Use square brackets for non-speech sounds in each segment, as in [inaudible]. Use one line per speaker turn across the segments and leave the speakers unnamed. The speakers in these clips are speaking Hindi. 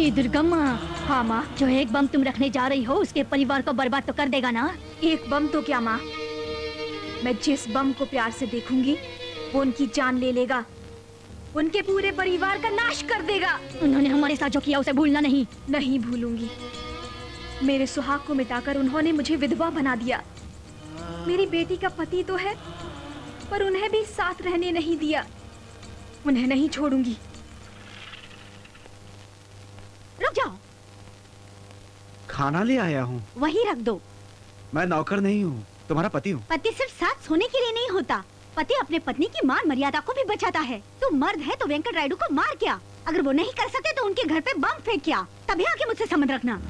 बेटी दुर्गम्मा
हाँ माँ,
जो एक बम तुम रखने जा रही हो, उसके परिवार को बर्बाद तो कर देगा ना?
एक बम तो क्या माँ? मैं जिस बम को प्यार से देखूँगी, वो उनकी जान ले लेगा। उनके पूरे परिवार का नाश कर देगा।
उन्होंने हमारे साथ जो किया, उसे भूलना नहीं।
नहीं भूलूँगी। मेरे सुहाग को मिटाकर उन्होंने मुझे विधवा बना दिया। मेरी बेटी का पति तो है, पर उन्हें भी साथ रहने नहीं दिया। उन्हें नहीं छोड़ूँगी
रुक जाओ
खाना ले आया हूँ।
वही रख दो।
मैं नौकर नहीं हूँ तुम्हारा पति हूँ।
पति सिर्फ़ साथ सोने के लिए नहीं होता। पति अपने पत्नी की मान मर्यादा को भी बचाता है। तू मर्द है तो वेंकट रायडू को मार क्या? अगर वो नहीं कर सकते तो उनके घर पे बम फेंक क्या? तभी आके मुझसे संबंध रखना।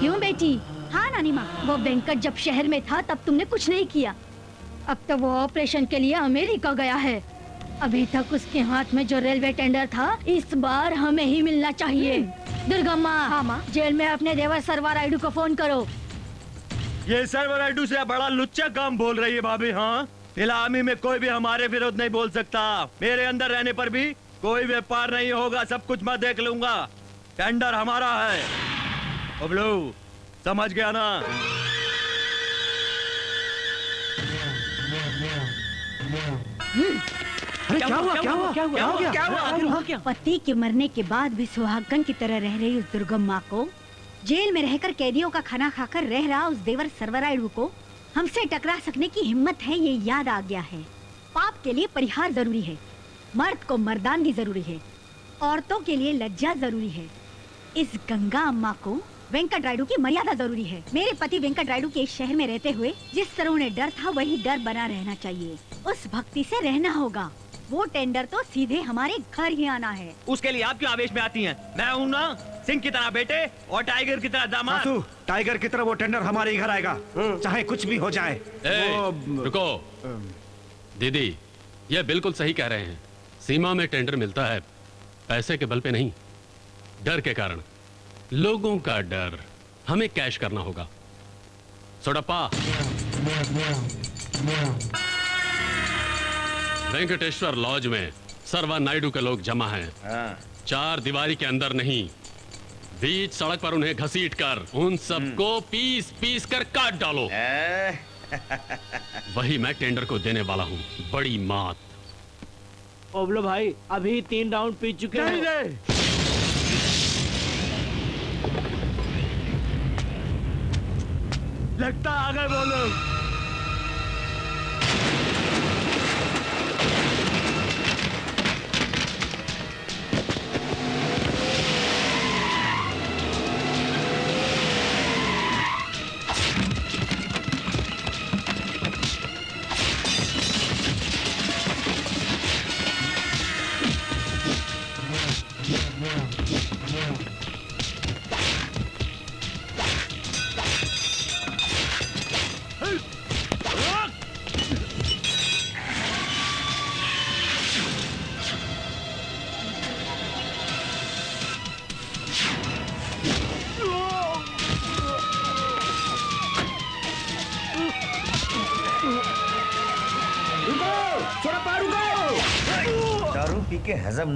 क्यों बेटी?
हाँ नानी माँ।
वो वेंकट जब शहर में था तब तुमने कुछ नहीं किया। अब तो वो ऑपरेशन के लिए अमेरिका गया है। अभी तक उसके हाथ में जो रेलवे टेंडर था इस बार हमें ही मिलना चाहिए। दुर्गम्मा
हाँ माँ।
जेल में अपने देवर सरवा रायडू को फ़ोन करो।
ये सर्वराइडू से बड़ा लुच्चा काम बोल रही है भाभी हाँ? इलामी में कोई भी हमारे विरोध नहीं बोल सकता। मेरे अंदर रहने पर भी कोई व्यापार नहीं होगा सब कुछ मैं देख लूँगा। टेंडर हमारा है। बबलू समझ गया ना?
अरे क्या हुआ क्या हुआ क्या हुआ क्या हुआ?
पति के मरने के बाद भी सुहागन की तरह रह रही उस दुर्गम माँ को जेल में रहकर कैदियों का खाना खाकर रह रहा उस देवर सर्वरायडू को हमसे टकरा सकने की हिम्मत है ये याद आ गया है। पाप के लिए परिहार ज़रूरी है मर्द को मर्दानगी ज़रूरी है औरतों के लिए लज्जा ज़रूरी है। इस गंगा अम्मा को वेंकट रायडू की मर्यादा ज़रूरी है। मेरे पति वेंकट रायडू के शहर में रहते हुए जिस तरह उन्हें डर था वही डर बना रहना चाहिए। उस भक्ति से रहना होगा। वो टेंडर तो सीधे हमारे घर ही आना है।
उसके लिए आप क्यों आवेश में आती हैं? मैं हूँ ना सिंह की तरह बेटे और टाइगर की तरह दामाद।
सासू टाइगर की तरह वो टेंडर हमारे ही घर आएगा। चाहे कुछ भी हो जाए।
ए,
वो,
रुको। दीदी ये बिल्कुल सही कह रहे हैं। सीमा में टेंडर मिलता है पैसे के बल पे नहीं। डर के कारण। लोगों का डर। हमें कैश करना होगा। सोडप्पा। वेंकटेश्वर लॉज में सर्वा नायडू के लोग जमा हैं। चार दीवारी के अंदर नहीं बीच सड़क पर उन्हें घसीट कर उन सबको पीस पीस कर काट डालो। वही मैं टेंडर को देने वाला हूँ बड़ी मात।
ओबलो भाई अभी तीन राउंड पी चुके हैं।
लगता आ गए वो लोग।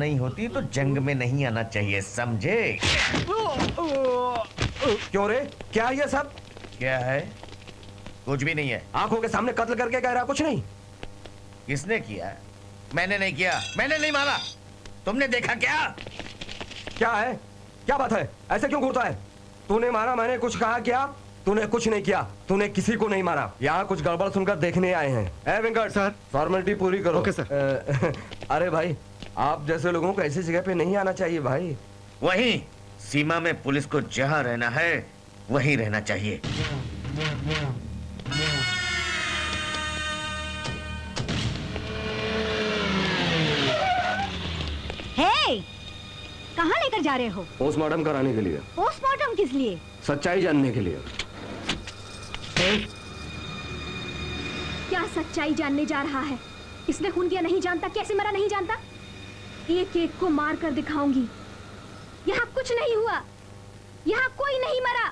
नहीं होती तो जंग में नहीं आना चाहिए समझे?
क्यों रे? क्या है ये सब?
क्या है? कुछ भी नहीं है।
आँखों के सामने कत्ल करके कह रहा कुछ नहीं।
किसने किया? मैंने नहीं किया। मैंने नहीं मारा। तुमने देखा क्या?
क्या है? क्या बात है? ऐसे क्यों घूरता है? तूने मारा मैंने कुछ कहा क्या? तूने कुछ नहीं किया। तूने किसी को नहीं मारा। यहाँ कुछ गड़बड़ सुनकर देखने आए हैं। ए वेंकट?
सर।
फॉर्मेलिटी पूरी करो।
Okay, sir. [laughs]
अरे भाई आप जैसे लोगों को ऐसी जगह पे नहीं आना चाहिए भाई।
वहीं सीमा में पुलिस को जहाँ रहना है वहीं रहना चाहिए।
हे कहाँ लेकर जा रहे हो?
पोस्टमार्टम कराने के लिए।
पोस्टमार्टम किस लिए?
सच्चाई जानने के लिए।
क्या सच्चाई जानने जा रहा है? इसने खून किया नहीं जानता कैसे मरा नहीं जानता? एक एक को मार कर दिखाऊँगी। यहाँ कुछ नहीं हुआ। यहाँ कोई नहीं मरा।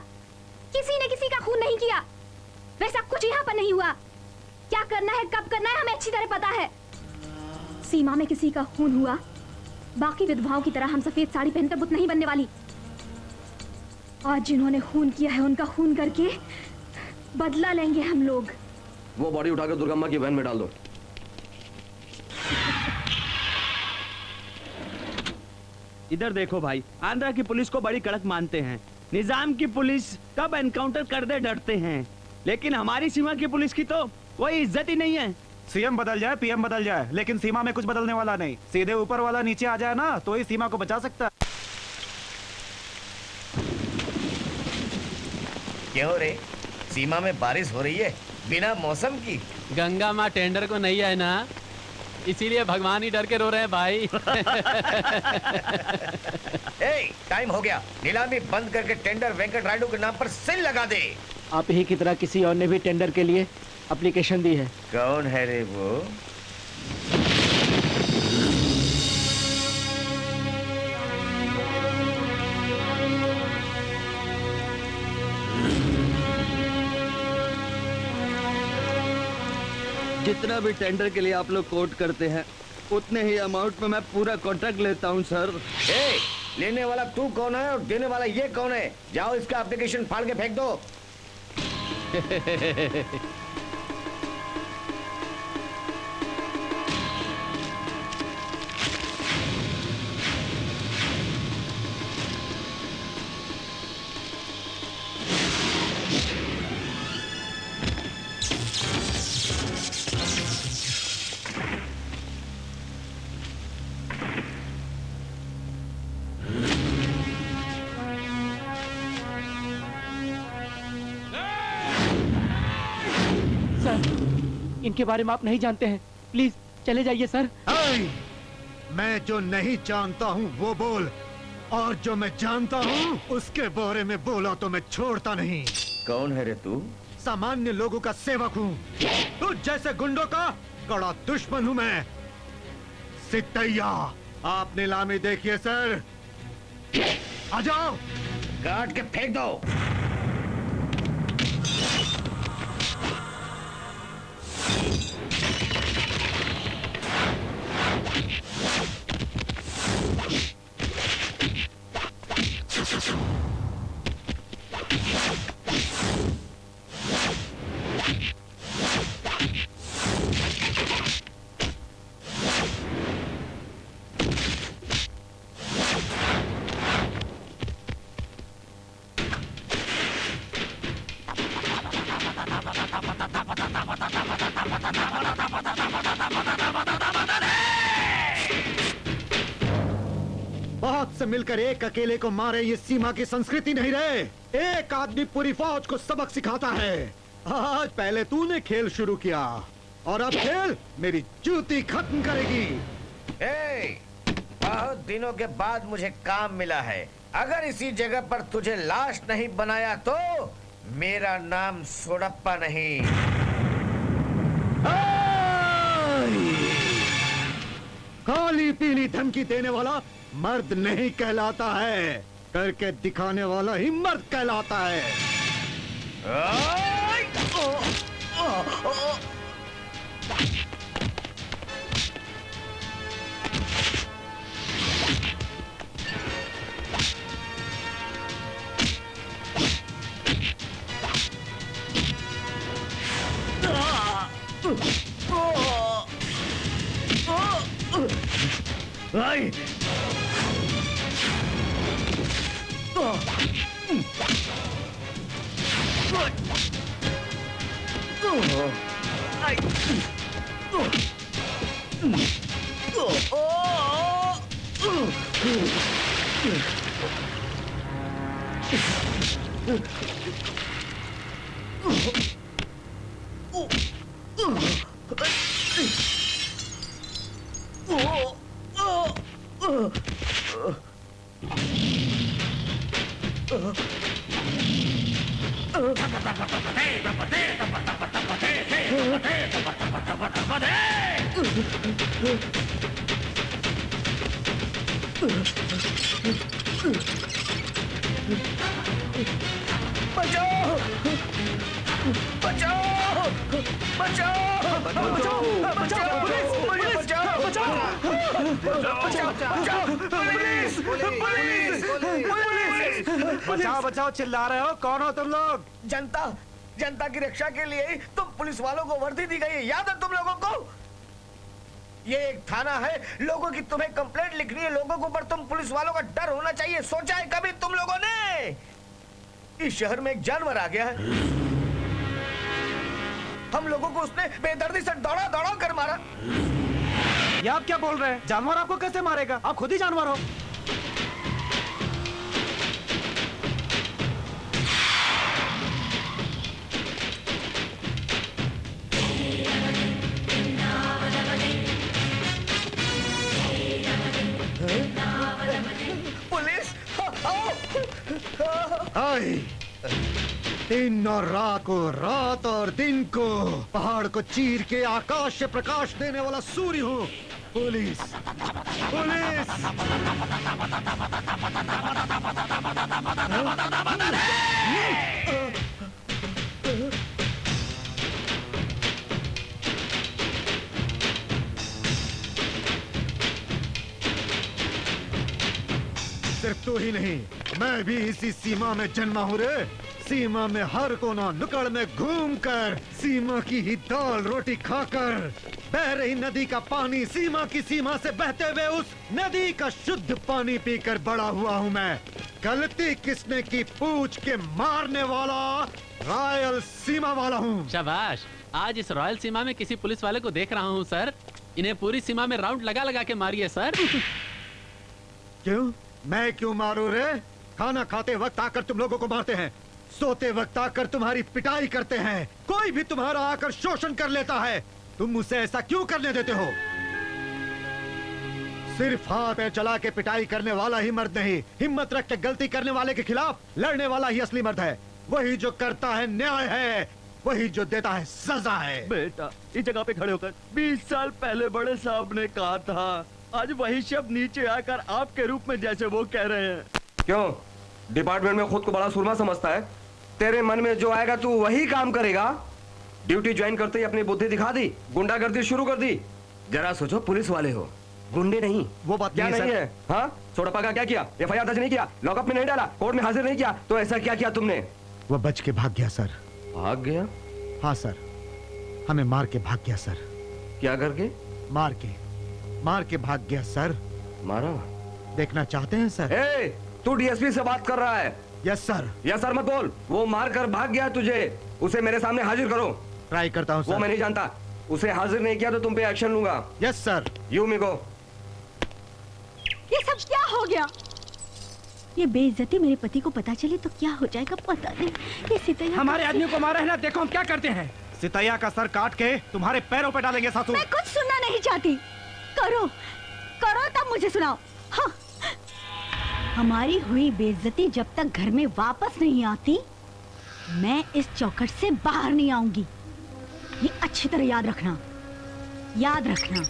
किसी ने किसी का खून नहीं किया। वैसा कुछ यहाँ पर नहीं हुआ। क्या करना है, कब करना है, हमें अच्छी तरह पता है। सीमा में किसी का खून हुआ। बाकी विधवाओं की तरह हम सफ़ेद साड़ी पहनकर बुत नहीं बनने वाली। आज जिन्होंने खून किया है, उनका खून करके बदला लेंगे हम लोग।
वो बॉडी उठाकर दुर्गम्मा की वैन में डाल दो।
इधर देखो भाई आंध्रा की पुलिस को बड़ी कड़क मानते हैं। निज़ाम की पुलिस कब एनकाउंटर कर दे डरते हैं। लेकिन हमारी सीमा की पुलिस की तो कोई इज़्ज़त ही नहीं है।
सीएम बदल जाए पीएम बदल जाए लेकिन सीमा में कुछ बदलने वाला नहीं। सीधे ऊपर वाला नीचे आ जाए ना तो ही सीमा को बचा सकता है।
क्यों रे? सीमा में बारिश हो रही है बिना मौसम की।
गंगा माँ टेंडर को नहीं है ना? इसीलिए भगवान ही डर के रो रहे हैं भाई। [laughs]
ए टाइम हो गया। नीलामी बंद करके टेंडर वेंकट रायडू के नाम पर सिल लगा दे।
आप ही की तरह किसी और ने भी टेंडर के लिए अप्लीकेशन दी है।
कौन है रे वो?
जितना भी टेंडर के लिए आप लोग कोर्ट करते हैं उतने ही अमाउंट में मैं पूरा कॉन्ट्रैक्ट लेता हूँ सर
ए लेने वाला तू कौन है और देने वाला ये कौन है? जाओ इसका एप्लीकेशन फाड़ के फेंक दो। [laughs]
सर बारे में आप नहीं जानते हैं। प्लीज़ चले जाइए सर!
मैं जो नहीं जानता हूँ वो बोल। और जो मैं जानता हूँ उसके बारे में बोला तो मैं छोड़ता नहीं।
कौन है रे तू?
सामान्य लोगों का सेवक हूँ। तुझ जैसे गुंडों का कड़ा दुश्मन हूँ मैं। सिद्धैया आप नीलामी देखिए सर? आ जाओ।
काट के फेंक दो।
मिलकर एक अकेले को मारे ये सीमा की संस्कृति नहीं रहे। एक आदमी पूरी फौज को सबक सिखाता है। आज पहले तूने खेल शुरू किया और अब खेल मेरी जूती खत्म करेगी।
ए, बहुत दिनों के बाद मुझे काम मिला है। अगर इसी जगह पर तुझे लाश नहीं बनाया तो मेरा नाम सोडप्पा नहीं।
काली पीली धमकी देने वाला मर्द नहीं कहलाता है। करके दिखाने वाला ही मर्द कहलाता है।
आय! ओ, बचाओ बचाओ
चिल्ला रहे हो। कौन हो तुम लोग?
जनता जनता की रक्षा के लिए ही तुम पुलिस वालों को वर्दी दी गई है। याद है तुम लोगों को? ये एक थाना है। लोगों की तुम्हें कंप्लेंट लिखनी है। लोगों के ऊपर तुम पुलिस वालों का डर होना चाहिए। सोचा है कभी तुम लोगों ने? इस शहर में एक जानवर आ गया है। हम लोगों को उसने बेदर्दी से दौड़ा दौड़ा कर मारा।
ये आप क्या बोल रहे हैं? जानवर आपको कैसे मारेगा? आप खुद ही जानवर हो।
आई दिन और रात को रात और दिन को पहाड़ को चीर के आकाश से प्रकाश देने वाला सूर्य हूँ। Police police. सिर्फ़ तू ही नहीं मैं भी इसी सीमा में जन्मा हूँ रे। सीमा में हर कोना नुकड़ में घूमकर सीमा की ही दाल रोटी खाकर। बह रही नदी का पानी सीमा की सीमा से बहते हुए उस नदी का शुद्ध पानी पीकर बड़ा हुआ हूँ मैं। गलती किसने की पूछ के मारने वाला रॉयल सीमा वाला हूँ।
शाबाश आज इस रॉयल सीमा में किसी पुलिस वाले को देख रहा हूँ सर। इन्हें पूरी सीमा में राउंड लगा लगा के मारिए सर। [laughs]
क्यों? मैं क्यों मारू रे? खाना खाते वक्त आकर तुम लोगों को मारते हैं। सोते वक्त आकर तुम्हारी पिटाई करते हैं। कोई भी तुम्हारा आकर शोषण कर लेता है। तुम मुझसे ऐसा क्यों करने देते हो? सिर्फ़ हाथ पैर चला के पिटाई करने वाला ही मर्द नहीं, हिम्मत रख के गलती करने वाले के खिलाफ लड़ने वाला ही असली मर्द है। वही जो करता है न्याय है, वही जो देता है सजा है।
बेटा, इस जगह पे खड़े होकर 20 साल पहले बड़े साहब ने कहा था आज वही शब्द नीचे आकर आपके रूप में जैसे वो कह रहे हैं।
क्यों? डिपार्टमेंट में खुद को बड़ा सुरमा समझता है। तेरे मन में जो आएगा तू वही काम करेगा। ड्यूटी ज्वाइन करते ही अपनी बुद्धि दिखा दी गुंडागर्दी शुरू कर दी। जरा सोचो पुलिस वाले हो। गुंडे नहीं।
वो बात
क्या
नहीं
नहीं
है,
है? सोडप्पा का क्या किया? एफ़ आई दर्ज नहीं किया? लॉकअप में नहीं डाला? कोर्ट में हाजिर नहीं किया? तो ऐसा क्या किया तुमने?
वो बच के भाग गया सर।
भाग गया?
हाँ सर। हमें मार के भाग गया सर।
क्या करके?
मार के। मार के भाग गया सर।
मारा?
देखना चाहते हैं सर?
ए तू डीएसपी से बात कर रहा है।
यस सर
यस सर मत बोल। वो मार कर भाग गया तुझे। उसे मेरे सामने हाजिर करो।
ट्राई करता हूँ
वो मैं नहीं जानता। उसे हाजिर नहीं किया तो तुम पे एक्शन लूँगा।
Yes sir
you me go
ये सब क्या हो गया? ये बेइज्जती मेरे पति को पता चली तो क्या हो जाएगा पता नहीं। ये सितैया
हमारे आदमी को मारा है ना? देखो हम क्या करते हैं।
सितैया का सर काट के तुम्हारे पैरों पे डालेंगे सासू।
मैं कुछ सुनना नहीं चाहती। करो। करो तब मुझे सुनाओ। हाँ। हमारी हुई बेइज्जती जब तक घर में वापस नहीं आती मैं इस चौखट से बाहर नहीं आऊँगी। ये अच्छी तरह याद रखना। याद रखना।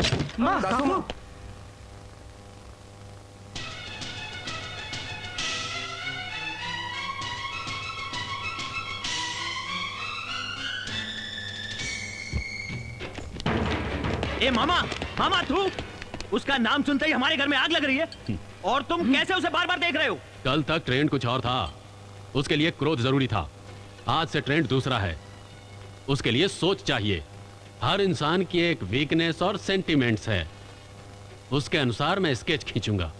ए, मामा मामा, तू? उसका नाम सुनते ही हमारे घर में आग लग रही है। और तुम कैसे उसे बार बार देख रहे हो?
कल तक ट्रेंड कुछ और था। उसके लिए क्रोध ज़रूरी था। आज से ट्रेंड दूसरा है। उसके लिए सोच चाहिए। हर इंसान की एक वीकनेस और सेंटिमेंट्स है। उसके अनुसार मैं स्केच खींचूँगा।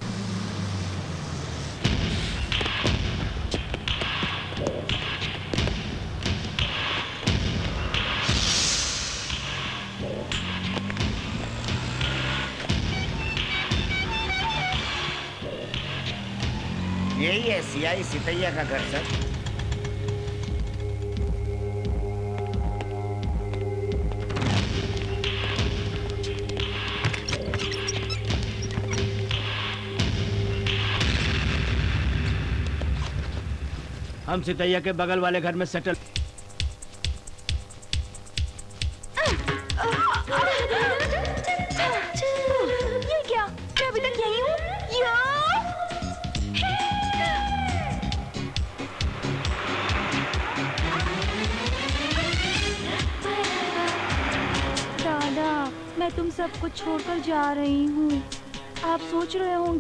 यही है सियाई सितैया का घर सर
हम सितैया के बगल वाले घर में सेटल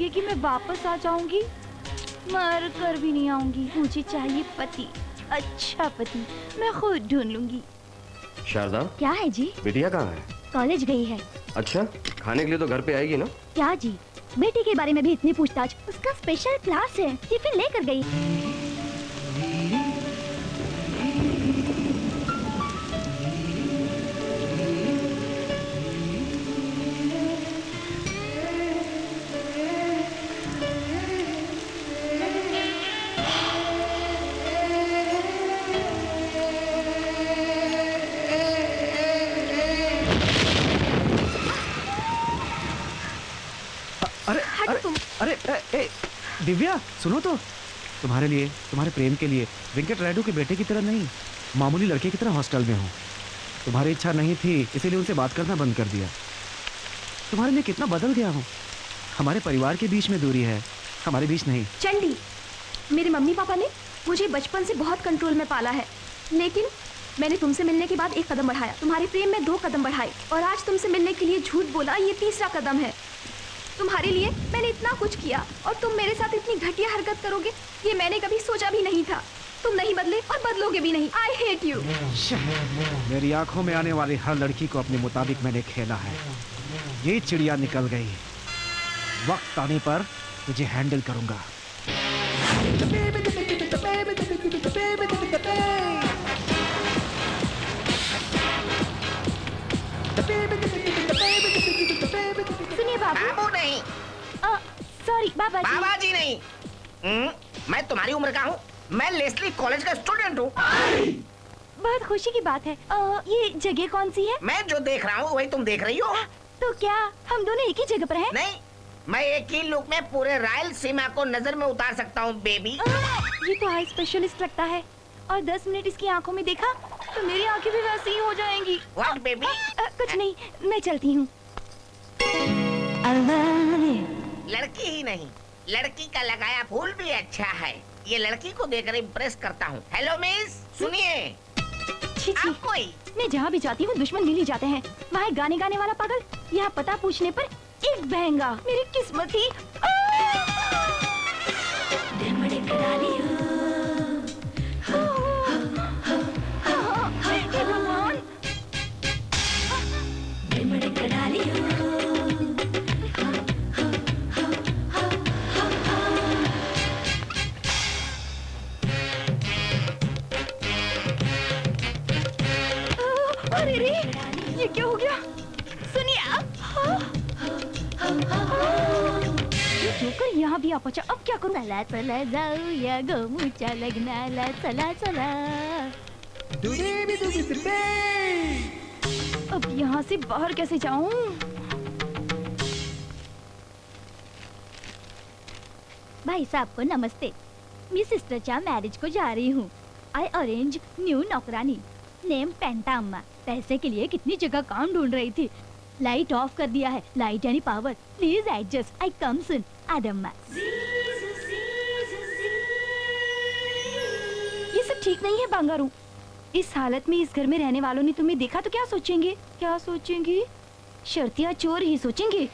रहे
कि मैं वापस आ जाऊँगी? मर कर भी नहीं आऊँगी। मुझे चाहिए पति। अच्छा पति। मैं खुद ढूंढ लूँगी।
शारदा?
क्या है जी?
बिटिया कहाँ है?
कॉलेज गई है।
अच्छा खाने के लिए तो घर पे आएगी ना?
क्या जी? बेटी के बारे में भी इतनी पूछताछ। उसका स्पेशल क्लास है। टिफ़िन लेकर गई।
दिव्या, सुनो तो। तुम्हारे लिए, तुम्हारे प्रेम के लिए वेंकट रायडू के बेटे की तरह नहीं, मामूली लड़के की तरह हॉस्टल में हूँ। तुम्हारी इच्छा नहीं थी, इसीलिए उनसे बात करना बंद कर दिया। तुम्हारे लिए कितना बदल गया हूँ। हमारे परिवार के बीच में दूरी है, हमारे बीच नहीं।
चंडी, मेरे मम्मी पापा ने मुझे बचपन से बहुत कंट्रोल में पाला है। लेकिन मैंने तुमसे मिलने के बाद एक कदम बढ़ाया। तुम्हारे प्रेम में दो कदम बढ़ाए और आज तुमसे मिलने के लिए झूठ बोला, ये तीसरा कदम है। तुम्हारे लिए मैंने इतना कुछ किया और तुम मेरे साथ इतनी घटिया हरकत करोगे, ये मैंने कभी सोचा भी नहीं था। तुम नहीं बदले और बदलोगे भी नहीं। आई हेट यू
मेरी आँखों में आने वाली हर लड़की को अपने मुताबिक मैंने खेला है। ये चिड़िया निकल गई। वक्त आने पर तुझे हैंडल करूँगा।
बाबू।
बाबू नहीं।
सॉरी बाबा जी
बाबा जी नहीं। हम्म, मैं तुम्हारी उम्र का हूँ। मैं लेस्ली कॉलेज का स्टूडेंट हूँ।
बहुत खुशी की बात है। अ, ये जगह कौन सी है?
मैं जो देख रहा हूँ वही तुम देख रही हो।
तो क्या हम दोनों एक ही जगह पर हैं?
नहीं मैं एक ही लुक में पूरे रायल सीमा को नज़र में उतार सकता हूँ बेबी
अ, ये तो आई स्पेशलिस्ट लगता है। और 10 मिनट इसकी आँखों में देखा तो मेरी आँखें भी वैसी ही हो जाएँगी।
What, baby?
अ, अ, कुछ नहीं मैं चलती हूँ।
लड़की ही नहीं लड़की का लगाया फूल भी अच्छा है ये लड़की को देखकर इम्प्रेस करता हूँ हेलो मिस सुनिए कोई
मैं जहाँ भी जाती हूँ दुश्मन मिल ही जाते हैं वहाँ गाने गाने वाला पागल यहाँ पता पूछने पर एक बहंगा मेरी किस्मत ही हे भगवान अरे रे ये क्या हो गया? सुनिए आप। जोकर यहाँ भी आ पहुँचा। अब क्या करूँ?
चला चला जाऊ या लग्नाला चला चला।
अब यहाँ से बाहर कैसे जाऊँ?
भाई साहब को नमस्ते। मैं सिस्टर चा मैरिज को जा रही हूँ। आई अरेंज न्यू नौकरानी। नेम पेंटा अम्मा पैसे के लिए कितनी जगह काम ढूंढ रही थी। लाइट ऑफ़ कर दिया है। लाइट यानी power please adjust I come सुन आदम्मा
ये सब ठीक नहीं है, बांगारू। इस हालत में इस घर में रहने वालों ने तुम्हें देखा तो क्या सोचेंगे? क्या सोचेंगे? शर्तिया चोर ही सोचेंगे।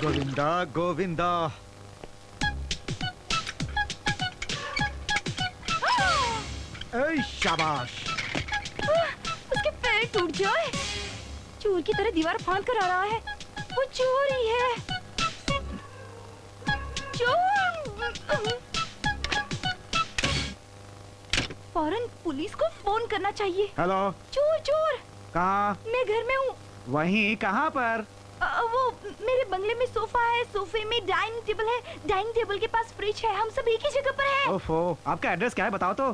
गोविंदा गोविंदा। शाबाश।
उसके पैर टूट जाए। चोर की तरह दीवार फांद कर आ रहा है। वो चोर ही है। चोर। फ़ौरन पुलिस को फ़ोन करना चाहिए।
हेलो।
चोर चोर।
कहा?
मैं घर में हूँ।
वहीं कहाँ पर?
अ, वो मेरे बंगले में सोफा है सोफे में डाइनिंग टेबल है डाइनिंग टेबल के पास फ्रिज है हम सब एक ही जगह पर हैं।
ओफो आपका एड्रेस क्या है बताओ तो?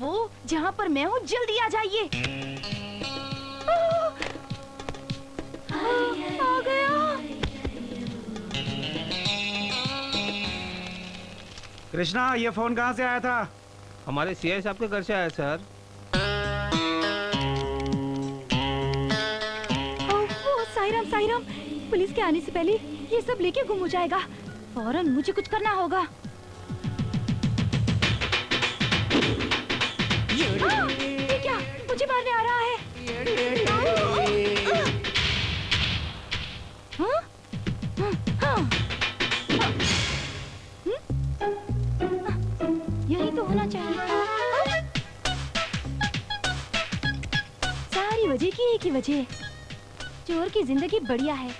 वो जहाँ पर मैं हूँ जल्दी आ जाइए। आ, आ गया।
कृष्णा ये फ़ोन कहाँ से आया था?
हमारे सीआई साहब के घर से आया सर।
साईराम साईराम। पुलिस के आने से पहले ये सब लेके गुम हो जाएगा। फ़ौरन मुझे कुछ करना होगा। हाँ, ये क्या? मुझे मारने आ रहा है। हाँ? हाँ, हम्म? यही तो होना चाहिए सारी वजह की एक ही वजह। चोर की ज़िंदगी बढ़िया है।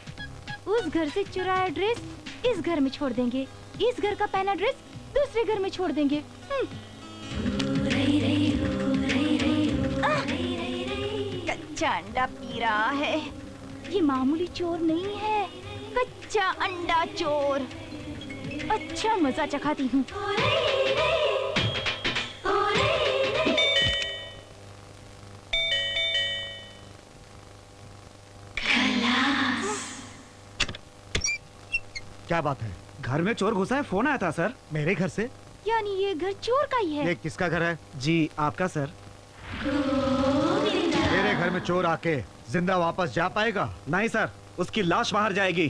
उस घर से चुराया ड्रेस इस घर में छोड़ देंगे। इस घर का पहना ड्रेस दूसरे घर में छोड़ देंगे। हम्म। कच्चा अंडा पी रहा है। ये मामूली चोर नहीं है। कच्चा अंडा चोर। अच्छा मज़ा चखाती हूँ।
क्या बात है?
घर में चोर घुसा है फ़ोन आया था सर।
मेरे घर से?
यानी ये घर चोर का ही है।
ये किसका घर है?
जी आपका सर।
मेरे घर में चोर आके ज़िंदा वापस जा पाएगा?
नहीं सर उसकी लाश बाहर जाएगी।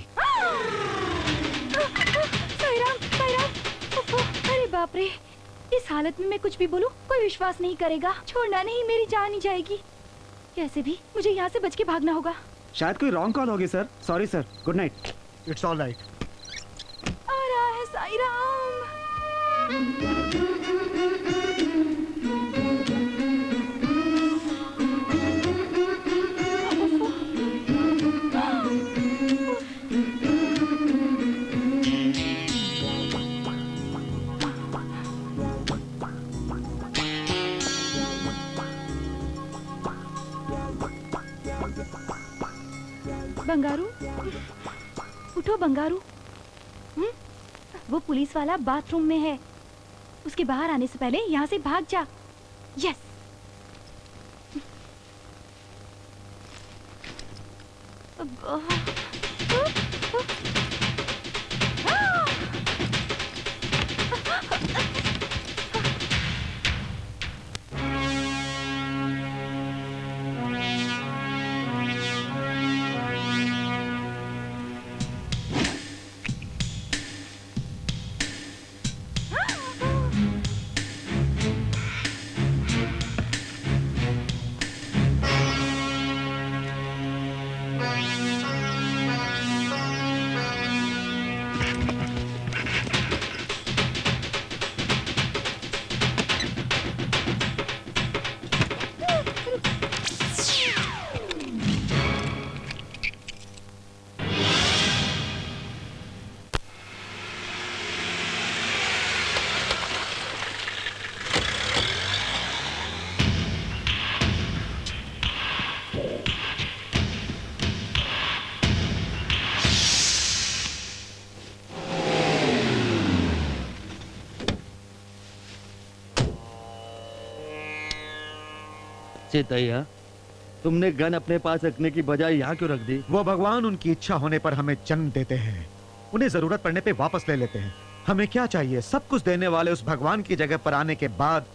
अरे बाप रे इस हालत में मैं कुछ भी बोलूँ कोई विश्वास नहीं करेगा। छोड़ना नहीं मेरी जान ही जाएगी। कैसे भी मुझे यहाँ से बच के भागना होगा।
शायद कोई रॉन्ग कॉल होगी sir. Sorry sir good night
it's all right
है साईराम बंगारू उठो बंगारू हम्म? वो पुलिस वाला बाथरूम में है। उसके बाहर आने से पहले यहाँ से भाग जा। यस
चेतैया तुमने गन अपने पास रखने की बजाय यहाँ क्यों रख दी?
वो भगवान उनकी इच्छा होने पर हमें जन्म देते हैं। उन्हें ज़रूरत पड़ने पे वापस ले लेते हैं। हमें क्या चाहिए? सब कुछ देने वाले उस भगवान की जगह पर आने के बाद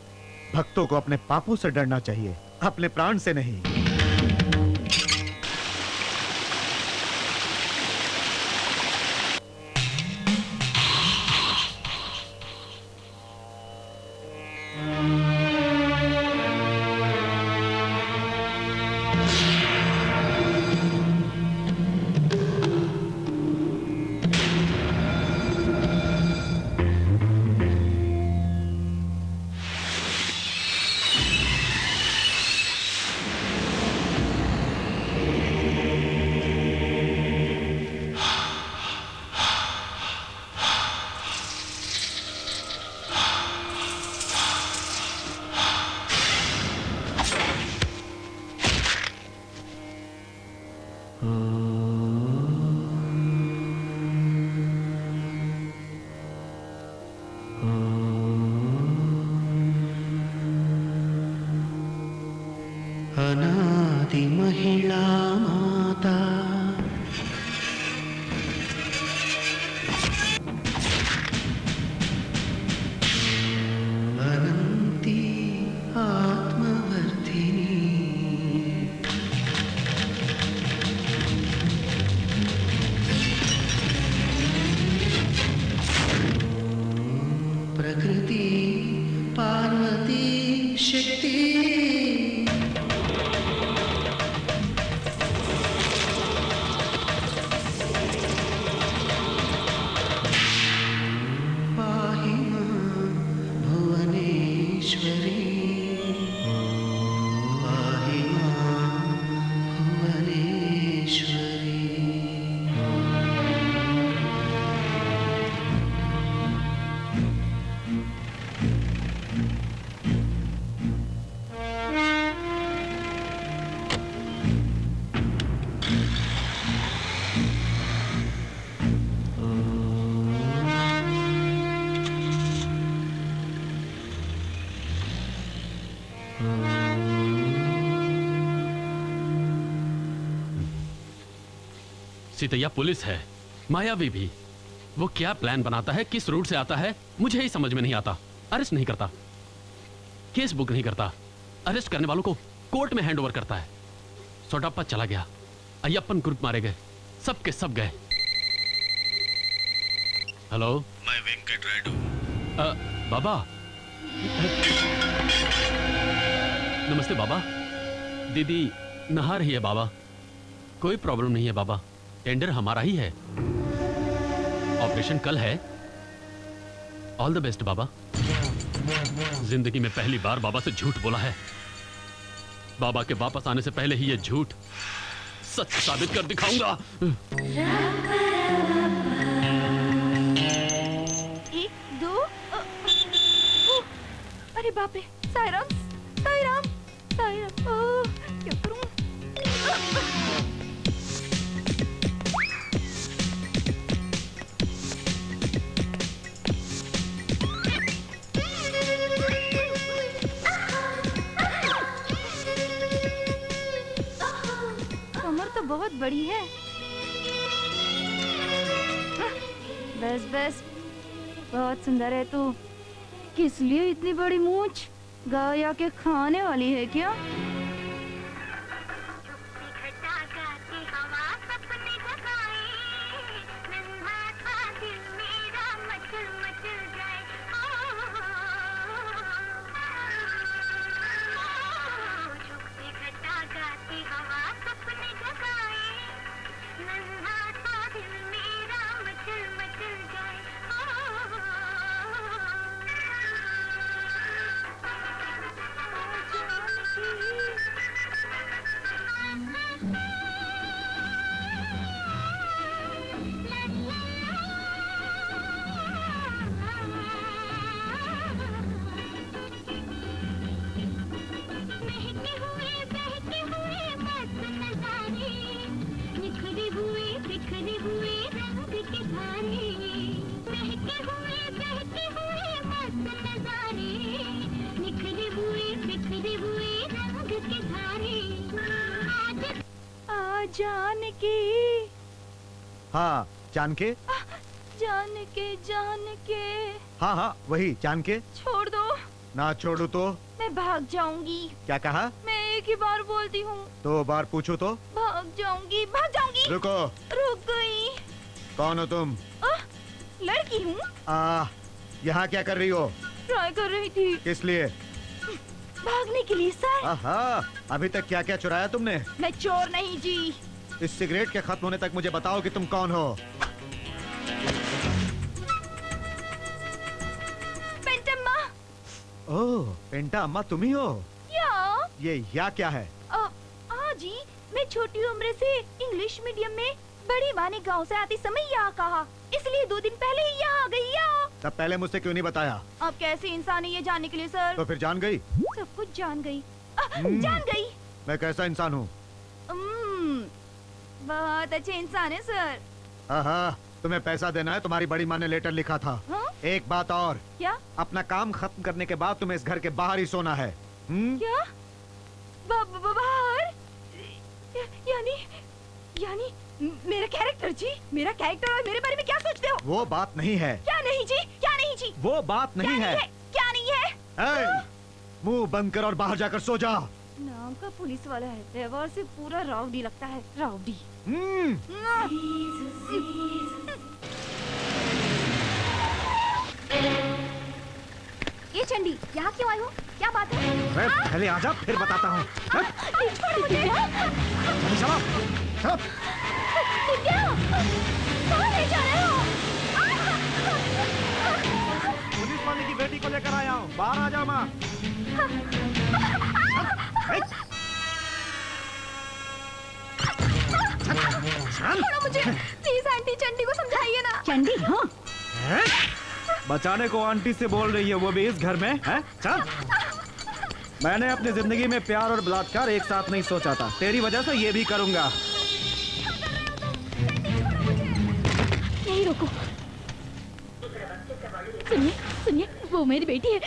भक्तों को अपने पापों से डरना चाहिए। अपने प्राण से नहीं।
सीतैया पुलिस है। मायावी भी। वो क्या प्लान बनाता है किस रूट से आता है मुझे ही समझ में नहीं आता। अरेस्ट नहीं करता। केस बुक नहीं करता। अरेस्ट करने वालों को कोर्ट में हैंड ओवर करता है। सोटाप्पा चला गया। अय्यप्पन ग्रुप मारे गए। सब के सब गए। हेलो
मैं वेंकट रायडू
अ, बाबा? नमस्ते बाबा। दीदी नहा रही है बाबा। कोई प्रॉब्लम नहीं है बाबा। टेंडर हमारा ही है। ऑपरेशन कल है। ऑल द बेस्ट बाबा। ज़िंदगी में पहली बार बाबा से झूठ बोला है। बाबा के वापस आने से पहले ही ये झूठ सच साबित कर दिखाऊँगा।
एक, दो अरे बाप साईराम साईराम साईराम क्या करूँ? बहुत बड़ी है। बस बस। बहुत सुंदर है तू। किस लिए इतनी बड़ी मूछ? गाय के खाने वाली है क्या? जान के
जान के
जान के
हाँ हाँ वही जान के
छोड़ दो।
ना छोड़ू तो?
मैं भाग जाऊँगी।
क्या कहा?
मैं एक ही बार बोलती हूँ।
दो बार पूछू तो?
भाग जाऊँगी भाग जाऊँगी।
रुको।
रुक गई।
कौन हो तुम?
आह, लड़की हूँ।
यहाँ क्या कर रही हो?
ट्राई कर रही थी।
किस लिए?
भागने के लिए सर।
आहा अभी तक क्या क्या चुराया तुमने?
मैं चोर नहीं जी।
इस सिगरेट के खत्म होने तक मुझे बताओ कि तुम कौन हो? ओह पेंटा अम्मा तुम ही हो?
या?
ये या क्या है?
हाँ जी मैं छोटी उम्र से इंग्लिश मीडियम में बड़ी माँ ने गाँव से आते समय यहाँ कहा। इसलिए दो दिन पहले ही यहाँ आ गई यहाँ
तब पहले मुझसे क्यों नहीं बताया?
आप कैसे इंसान है ये जानने के लिए सर?
तो फिर जान गई?
सब कुछ जान गई। अ,
हम्म।
जान गई।
मैं कैसा इंसान हूँ?
हम्म, बहुत अच्छे इंसान है सर।
तुम्हें पैसा देना है तुम्हारी बड़ी माँ ने लेटर लिखा था।
हाँ?
एक बात और।
क्या?
अपना काम खत्म करने के बाद तुम्हें इस घर के बाहर ही सोना है। हम्म?
क्या? ब- ब- ब- बाहर? या- यानी यानी मेरा कैरेक्टर जी? मेरा कैरेक्टर और मेरे बारे में क्या सोचते हो?
वो बात नहीं है।
क्या नहीं जी? क्या नहीं जी?
वो बात नहीं है।
है? क्या नहीं है?
मुँह बंद कर और बाहर जाकर सो जा।
नाम का पुलिस वाला है। व्यवहार से पूरा राउडी लगता है। राउडी ये चंडी यहाँ क्यों आई हो? क्या बात है?
ए, पहले आजा फिर बताता हूँ।
रहे हो?
पुलिस वाले की बेटी को लेकर आया हूँ। बाहर आ जाओ माँ।
छोड़ो मुझे। प्लीज़ आंटी चंडी को समझाइए ना।
चंडी हाँ।
बचाने को आंटी से बोल रही है वो भी इस घर में है? चल। मैंने अपनी ज़िंदगी में प्यार और बलात्कार एक साथ नहीं सोचा था। तेरी वजह से ये भी करूँगा।
यही रुको। सुनिए सुनिए वो मेरी बेटी है।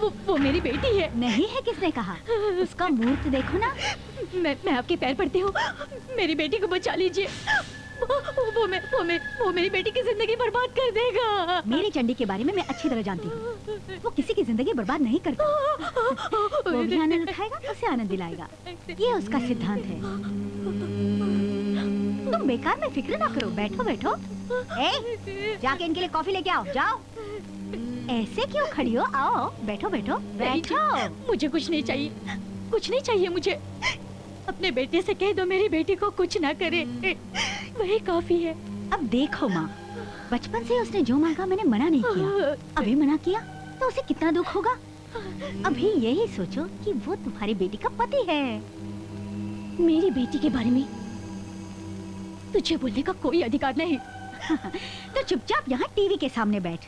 वो वो मेरी बेटी है।
नहीं है किसने कहा? उसका मूर्त देखो ना।
मैं मैं आपके पैर पड़ती हूँ। मेरी बेटी को बचा लीजिए। वो वो मैं वो मैं वो मेरी बेटी की ज़िंदगी बर्बाद कर देगा।
मेरी चंडी के बारे में मैं अच्छी तरह जानती हूँ। वो किसी की ज़िंदगी बर्बाद नहीं करता। वो भी आनंद उठाएगा उसे आनंद दिलाएगा। ये उसका सिद्धांत है। तुम बेकार में फ़िक्र ना करो। बैठो बैठो। ए, जाके इनके लिए कॉफ़ी लेके आओ। जाओ। ऐसे क्यों खड़ी हो? आओ बैठो बैठो बैठो।
मुझे कुछ नहीं चाहिए। कुछ नहीं चाहिए मुझे। अपने बेटे से कह दो मेरी बेटी को कुछ ना करे। वही काफ़ी है।
अब देखो माँ बचपन से उसने जो मांगा मैंने मना नहीं किया। अभी मना किया तो उसे कितना दुख होगा? अभी यही सोचो कि वो तुम्हारी बेटी का पति है।
मेरी बेटी के बारे में तुझे बोलने का कोई अधिकार नहीं। [laughs]
तो चुपचाप यहाँ टीवी के सामने बैठ।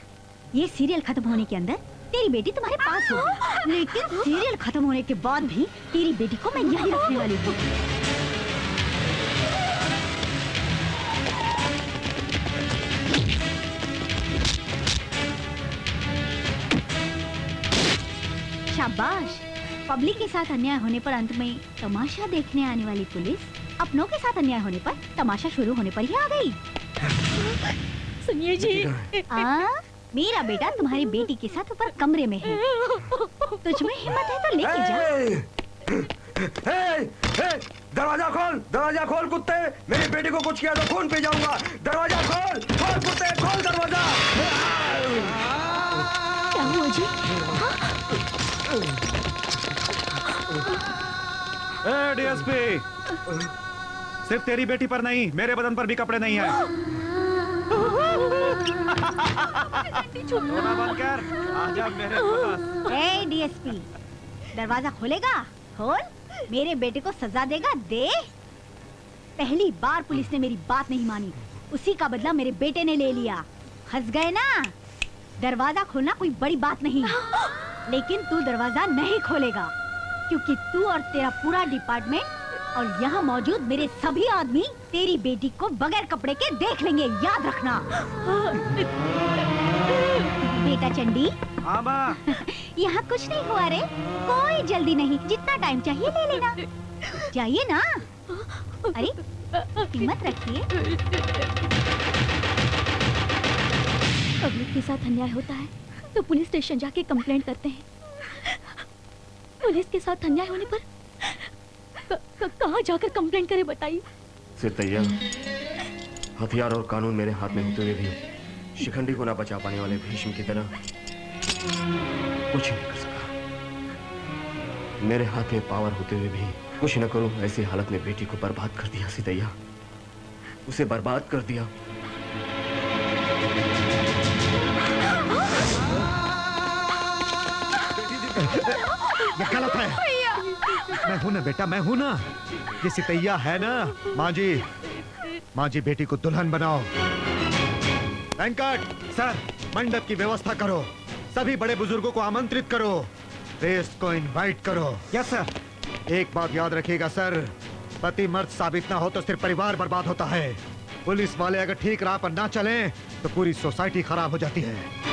ये सीरियल खत्म होने के अंदर तेरी बेटी तुम्हारे पास होगी। लेकिन सीरियल खत्म होने के बाद भी तेरी बेटी को मैं यही रखने वाली हूँ। शाबाश। पब्लिक के साथ अन्याय होने पर अंत में तमाशा देखने आने वाली पुलिस अपनों के साथ अन्याय होने पर तमाशा शुरू होने पर ही आ गई।
सुनिए जी।
आ, मेरा बेटा तुम्हारी बेटी के साथ ऊपर कमरे में है। तुझ में हिम्मत है तो लेके जा।
दरवाज़ा खोल! दरवाज़ा खोल कुत्ते! मेरी बेटी को कुछ किया तो खून पी जाऊँगा। दरवाज़ा खोल! खोल कुत्ते! खोल दरवाज़ा!
क्या हुआ जी?
ए डीएसपी सिर्फ़ तेरी बेटी पर नहीं मेरे बदन पर भी कपड़े नहीं है।
डीएसपी दरवाज़ा खोलेगा? खोल। मेरे बेटे को सजा देगा, दे। पहली बार पुलिस ने मेरी बात नहीं मानी। उसी का बदला मेरे बेटे ने ले लिया। हंस गए ना? दरवाज़ा खोलना कोई बड़ी बात नहीं। लेकिन तू दरवाज़ा नहीं खोलेगा, क्योंकि तू और तेरा पूरा डिपार्टमेंट और यहाँ मौजूद मेरे सभी आदमी तेरी बेटी को बगैर कपड़े के देख लेंगे याद रखना। बेटा चंडी?
हाँ
यहाँ कुछ नहीं हुआ रे। कोई जल्दी नहीं। जितना टाइम चाहिए ले लेना। चाहिए ना। अरे हिम्मत रखिए।
पब्लिक के साथ अन्याय होता है तो पुलिस स्टेशन जाके कंप्लेंट करते हैं। पुलिस के साथ अन्याय होने पर कहाँ जाकर कंप्लेंट करें बताइए?
सितैया हथियार और कानून मेरे हाथ में होते हुए भी शिखंडी को ना बचा पाने वाले भीष्म की तरह कुछ नहीं कर सका। मेरे हाथ में पावर होते हुए भी कुछ न करूँ, ऐसी हालत में बेटी को बर्बाद कर दिया, सितैया। उसे बर्बाद कर दिया।
हूँ ना बेटा मैं हूँ ना। ये सितैया है ना माँ जी माँ जी बेटी को दुल्हन बनाओ। वेंकट सर मंडप की व्यवस्था करो। सभी बड़े बुज़ुर्गों को आमंत्रित करो। रेस को इनवाइट करो। यस सर एक बात याद रखिएगा सर। पति मर्द साबित ना हो तो सिर्फ़ परिवार बर्बाद होता है। पुलिस वाले अगर ठीक राह पर ना चले तो पूरी सोसाइटी खराब हो जाती है।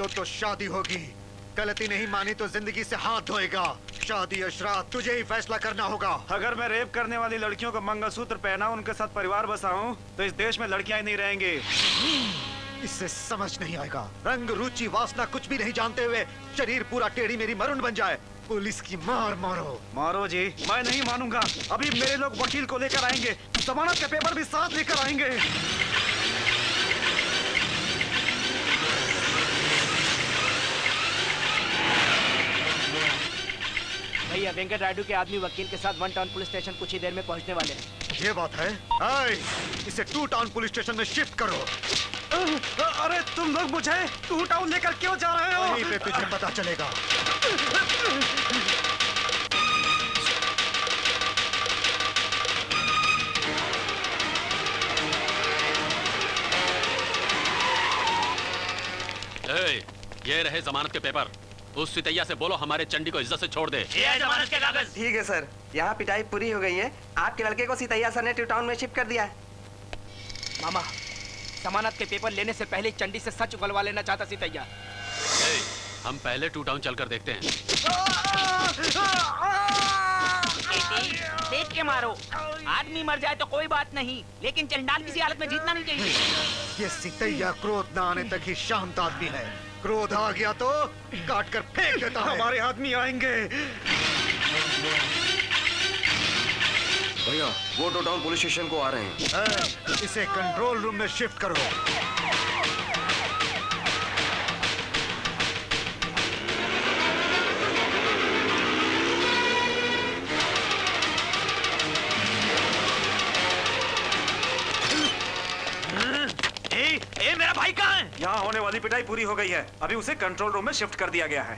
लो
तो शादी होगी। गलती नहीं मानी तो ज़िंदगी से हाथ धोएगा। शादी अशरा तुझे ही फैसला करना होगा।
अगर मैं रेप करने वाली लड़कियों को मंगलसूत्र पहना उनके साथ परिवार बसाऊं तो इस देश में लड़कियाँ ही नहीं रहेंगी।
इससे समझ नहीं आएगा। रंग रुचि वासना कुछ भी नहीं जानते हुए शरीर पूरा टेढ़ी मेरी मरुन बन जाए। पुलिस की मार मारो।
मारो जी मैं नहीं मानूँगा। अभी मेरे लोग वकील को लेकर आएँगे। जमानत के पेपर भी साथ लेकर आएँगे।
भैया वेंकट रायडू के आदमी वकील के साथ वन टाउन पुलिस स्टेशन कुछ ही देर में पहुँचने वाले हैं।
ये बात है? आए, इसे टू टाउन पुलिस स्टेशन में शिफ्ट करो।
अरे तुम लोग मुझे टू टाउन लेकर क्यों जा रहे हो?
पे तुझे पता चलेगा।
ए, ये रहे जमानत के पेपर। उस सितैया से बोलो हमारे चंडी को इज़्ज़त से छोड़ दे।
ये जमानत के कागज़।
ठीक है सर। यहाँ पिटाई पूरी हो गई है। आपके लड़के को सीतैया सर ने टू टाउन में शिफ्ट कर दिया है।
मामा जमानत के पेपर लेने से पहले चंडी से सच उगलवा लेना चाहता सितैया।
हम पहले टू टाउन चलकर देखते हैं।
देख के मारो। आदमी मर जाए तो कोई बात नहीं लेकिन चंडाल किसी हालत में जीतना नहीं चाहिए।
ये सितैया क्रोध न आने तक ही शांत आदमी है। क्रोध आ गया तो काट कर फेंक देता है।
हमारे आदमी आएँगे।
भैया वो टोटाउन पुलिस स्टेशन को आ रहे हैं।
इसे कंट्रोल रूम में शिफ्ट करो।
यहाँ होने वाली पिटाई पूरी हो गई है। अभी उसे कंट्रोल रूम में शिफ्ट कर दिया गया है।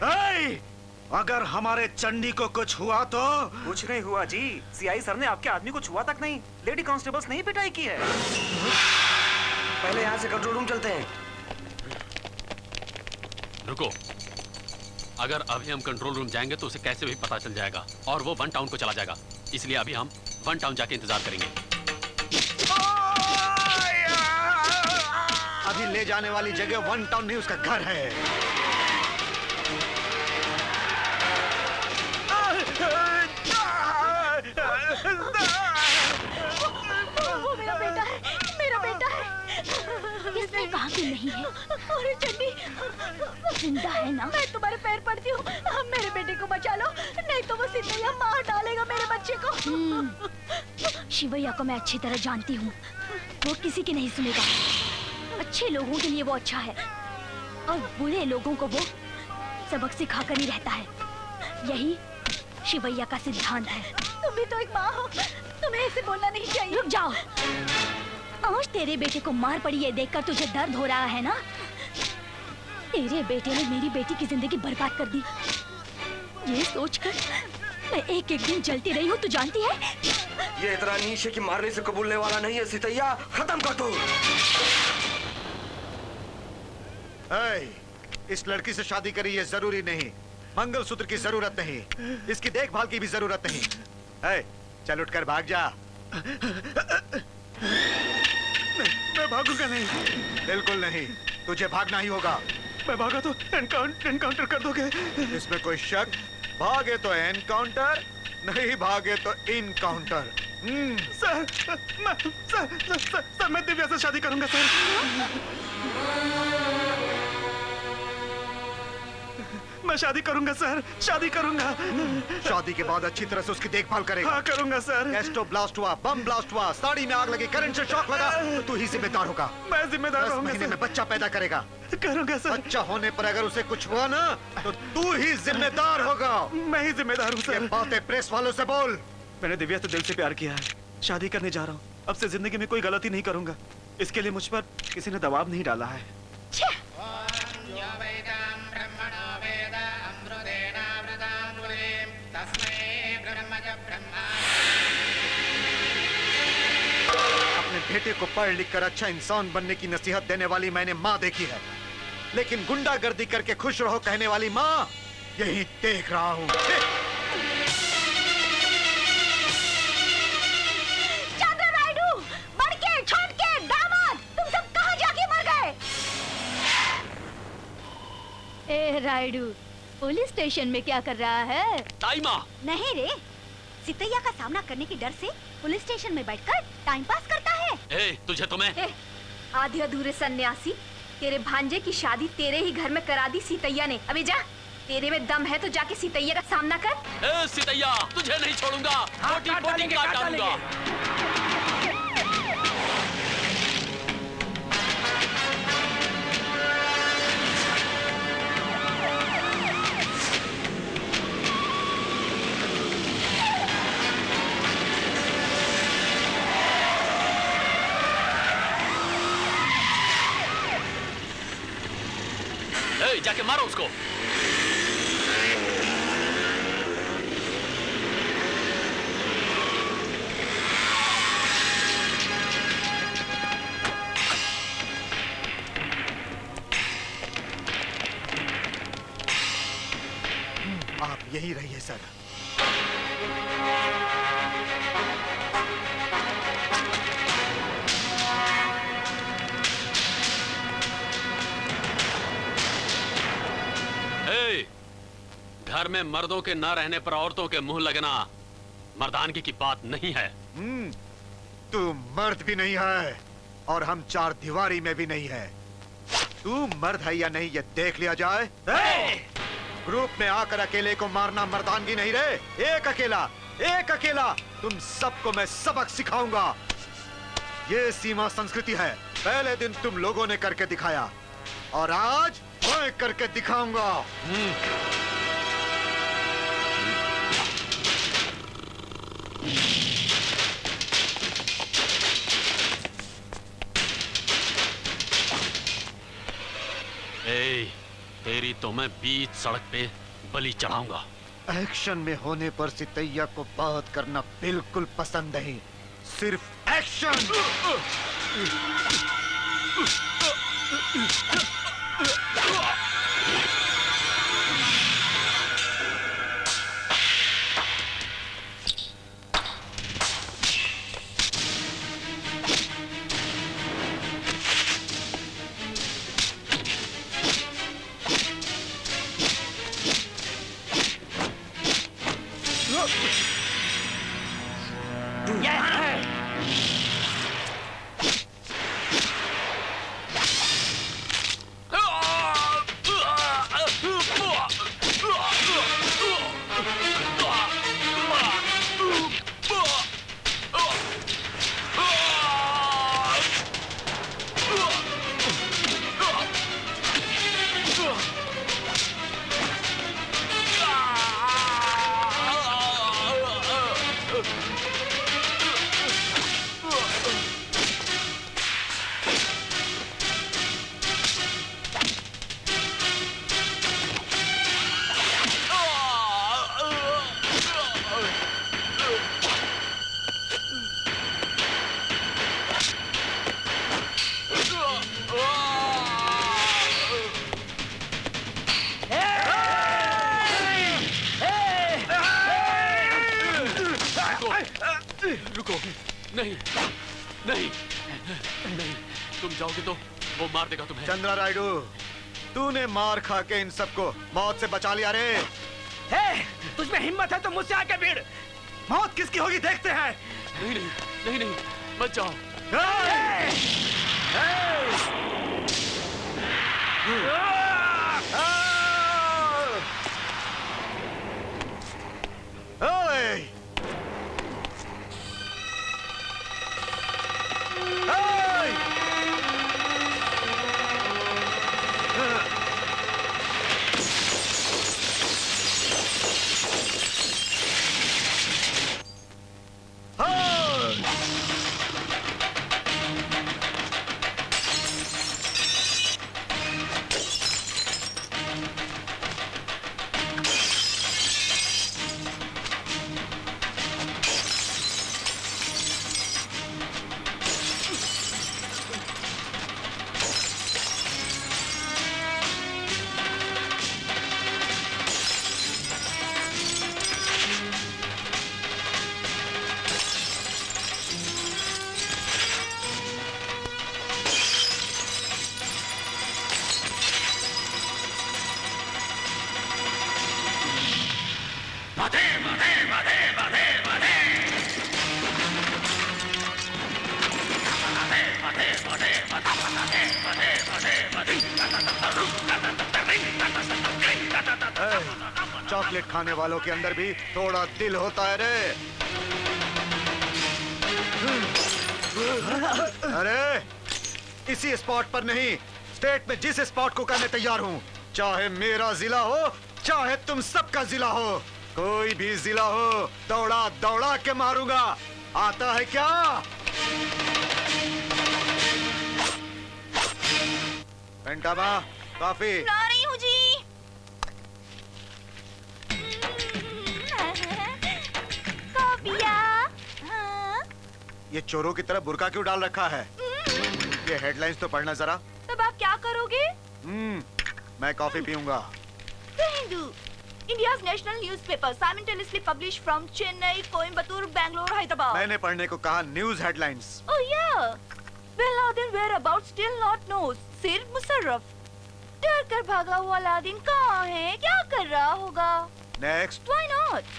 अगर हमारे चंडी को कुछ हुआ तो?
कुछ नहीं हुआ जी। सीआई सर ने आपके आदमी को छुआ तक नहीं लेडी कांस्टेबल्स नहीं पिटाई की है।
पहले यहाँ से कंट्रोल रूम चलते हैं।
रुको। अगर अभी हम कंट्रोल रूम जाएँगे तो उसे कैसे भी पता चल जाएगा और वो वन टाउन को चला जाएगा। इसलिए अभी हम वन टाउन जाके इंतज़ार करेंगे।
अभी ले जाने वाली जगह वन टाउन नहीं उसका घर है।
वो मेरा बेटा है मेरा बेटा है। इसने कहा कि नहीं है। अरे चंडी ज़िंदा है ना? मैं तुम्हारे पैर पड़ती हूँ। मेरे बेटे को बचा लो। नहीं तो वो सिद्धैया मार डालेगा मेरे बच्चे को। शिवैया को मैं अच्छी तरह जानती हूँ। वो किसी की नहीं सुनेगा। अच्छे लोगों के लिए वो अच्छा है। और बुरे लोगों को वो सबक सिखाकर ही रहता है। यही शिवैया का सिद्धांत है। तुम भी तो एक माँ हो। तुम्हें ऐसे बोलना नहीं चाहिए। रुक जाओ। आज तेरे बेटे को मार पड़ी ये देखकर तुझे दर्द हो रहा है ना? तेरे बेटे ने मेरी बेटी की ज़िंदगी बर्बाद कर दी। ये सोचकर मैं एक एक दिन जलती रही हूँ तू जानती है?
ये इतना नीच है कि मारने से कबूलने वाला नहीं है सितैया। खत्म कर दो
ए, इस लड़की से शादी करी ये ज़रूरी नहीं। मंगलसूत्र की ज़रूरत नहीं। इसकी देखभाल की भी ज़रूरत नहीं। ए, चल उठकर भाग जा।
मैं भागूँगा नहीं।
बिल्कुल नहीं। तुझे भागना ही होगा।
मैं भागा तो एनकाउंटर एनकाउंटर कर दोगे?
इसमें कोई शक? भागे तो एनकाउंटर नहीं भागे तो इनकाउंटर हम्म।
सर मैं सर, सर, सर, सर मैं दिव्या से शादी करूँगा सर। मैं शादी करूँगा सर। शादी करूँगा।
शादी के बाद अच्छी तरह से उसकी देखभाल करेगा।
हाँ करूँगा सर।
एस्टो ब्लास्ट हुआ बम ब्लास्ट हुआ साड़ी में आग लगी करंट से शॉक लगा तो तू ही जिम्मेदार होगा।
मैं जिम्मेदार
दस महीने में बच्चा पैदा करेगा।
करूँगा सर।
बच्चा होने पर अगर उसे कुछ हुआ ना तो तू ही जिम्मेदार होगा।
मैं ही जिम्मेदार हूँ सर।
बातें प्रेस वालों से बोल।
मैंने दिव्या से दिल से प्यार किया है। शादी करने जा रहा हूँ। अब से ज़िंदगी में कोई गलती नहीं करूँगा। इसके लिए मुझ पर किसी ने दबाव नहीं डाला है।
बेटे को पढ़ लिख कर अच्छा इंसान बनने की नसीहत देने वाली मैंने माँ देखी है। लेकिन गुंडागर्दी करके खुश रहो कहने वाली माँ यही देख रहा हूँ।
चंद्र नायडू बड़के छोटके दामाद तुम सब कहाँ जाके मर गए? ए रायडू पुलिस स्टेशन में क्या कर रहा है?
टाइमा
नहीं रे। सितैया का सामना करने के डर से पुलिस स्टेशन में बैठकर टाइम पास करता है।
ए तुझे तो मैं
आधे अधूरे सन्यासी तेरे भांजे की शादी तेरे ही घर में करा दी सितैया ने। अभी जा तेरे में दम है तो जाके सितैया का सामना कर।
ए सितैया तुझे नहीं छोड़ूँगा। मोटी
काट
मोटी
डालेंगे,
काट
काट
डालूँगा। जाके मारो उसको।
आप
यही रहिए सर। घर में मर्दों के न रहने पर औरतों के मुँह लगना मर्दानगी की बात नहीं है।
हम्म, तू मर्द भी नहीं है और हम चार दीवारी में भी नहीं है। तू मर्द है या नहीं ये देख लिया जाए। ग्रुप में आकर अकेले को मारना मर्दानगी नहीं रे। एक अकेला एक अकेला तुम सबको मैं सबक सिखाऊँगा। ये सीमा संस्कृति है पहले दिन तुम लोगों ने करके दिखाया। और आज मैं करके दिखाऊँगा।
ए, तेरी तो मैं बीच सड़क पे बलि चढ़ाऊँगा
एक्शन में होने पर सितैया को बात करना बिल्कुल पसंद नहीं सिर्फ़ एक्शन खा के इन सबको मौत से बचा लिया रे।
हे, तुझमें हिम्मत है तो मुझसे आके भीड़।
मौत किसकी होगी देखते हैं।
नहीं नहीं नहीं नहीं बचाओ जाओ।
के अंदर भी थोड़ा दिल होता है रे। अरे, इसी स्पॉट पर नहीं स्टेट में जिस स्पॉट को करने तैयार हूँ, चाहे मेरा जिला हो, चाहे तुम सबका जिला हो, कोई भी जिला हो, दौड़ा दौड़ा के मारूँगा। आता है क्या? पेंटामा काफ़ी। ये चोरों की तरह बुरका क्यों डाल रखा है ये हेडलाइंस तो पढ़ना जरा
तब आप क्या करोगे
हम्म मैं कॉफ़ी पीऊँगा
तो India's national newspaper simultaneously published from Chennai, Coimbatore, Bangalore, Hyderabad.
मैंने पढ़ने को कहा news headlines
Oh yeah. Bin Laden whereabouts still not knows. सिर्फ़ मुशर्रफ डर कर भागा हुआ लादिन कहाँ है क्या कर रहा होगा
next
Why not?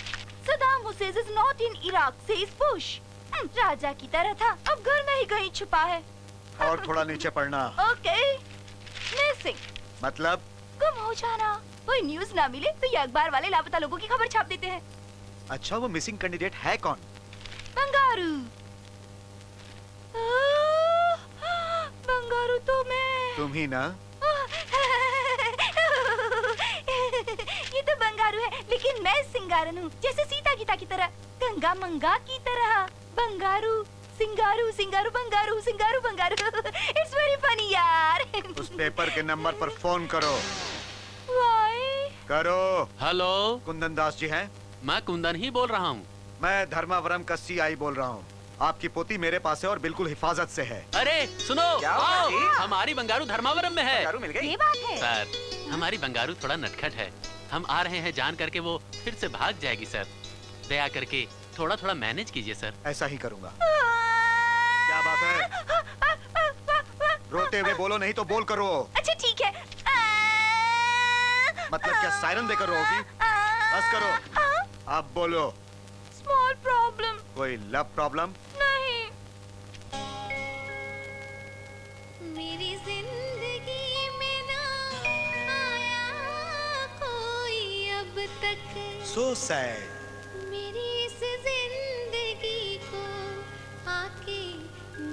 Saddam Hussein is not in Iraq, says Bush. राजा की तरह था। अब घर में ही कहीं छुपा है।
और थोड़ा नीचे पढ़ना
ओके। मिसिंग
मतलब?
गुम हो जाना। कोई न्यूज़ ना मिले तो ये अखबार वाले लापता लोगों की खबर छाप देते हैं।
अच्छा वो मिसिंग कैंडिडेट है कौन?
बंगारू। बंगारू तो मैं।
तुम ही ना।
ये तो बंगारू है लेकिन मैं सिंगारन हूँ जैसे सीता गीता की तरह गंगा मंगा की तरह। Bangaru सिंगारू सिंगारू Bangaru सिंगारू Bangaru. It's very funny यार। [laughs]
उस पेपर के नंबर पर फ़ोन करो।
Why?
करो।
हेलो।
कुंदन दास जी हैं?
मैं कुंदन ही बोल रहा हूँ।
मैं धर्मावरम का सीआई बोल रहा हूँ। आपकी पोती मेरे पास है और बिल्कुल हिफाजत से है।
अरे सुनो आओ, हमारी बंगारू धर्मावरम में है।
मिल गई?
ये बात है।
सर हमारी बंगारू थोड़ा नटखट है। हम आ रहे हैं जान करके वो फिर से भाग जाएगी सर। दया करके थोड़ा थोड़ा मैनेज कीजिए सर
ऐसा ही करूँगा। क्या बात है? रोते हुए बोलो नहीं तो बोल करो।
अच्छा ठीक है।
मतलब क्या सायरन देकर रोगी बस करो। अब बोलो।
स्मॉल प्रॉब्लम
कोई लव प्रॉब्लम
नहीं।
मेरी ज़िंदगी में ना आया कोई अब तक।
सो सैड
मेरी इस ज़िंदगी को आके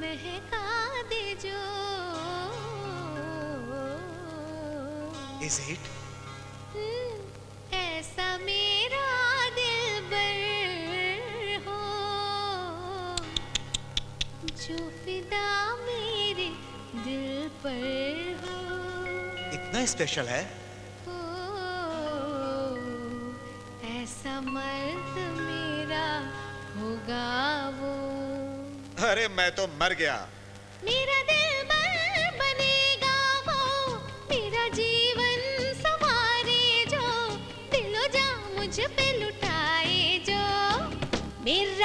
महका दे जो।
इज़ इट
हम्म, ऐसा मेरा दिल बर हो। जो फिदा मेरे दिल पर हो।
इतना स्पेशल है?
ऐसा मर्द मेरा होगा वो?
अरे मैं तो मर गया।
मेरा दिल बनेगा वो। मेरा जीवन संवारे जो। दिलो जा मुझ पे लुटाए जो। मेरा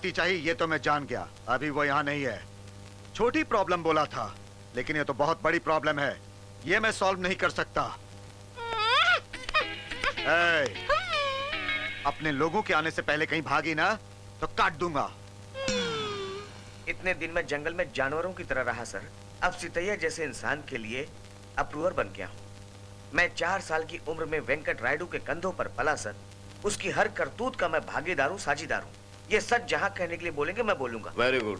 पति चाहिए ये तो मैं जान गया। अभी वो यहाँ नहीं है। छोटी प्रॉब्लम बोला था लेकिन ये तो बहुत बड़ी प्रॉब्लम है। ये मैं सॉल्व नहीं कर सकता। ए, अपने लोगों के आने से पहले कहीं भागी ना तो काट दूँगा।
इतने दिन में जंगल में जानवरों की तरह रहा सर। अब सितैया जैसे इंसान के लिए अप्रूवर बन गया हूँ। मैं चार साल की उम्र में वेंकट रायडू के कंधों पर पला सर। उसकी हर करतूत का मैं भागीदार हूँ साझीदार हूँ। ये सच जहाँ कहने के लिए बोलेंगे मैं बोलूँगा।
वेरी गुड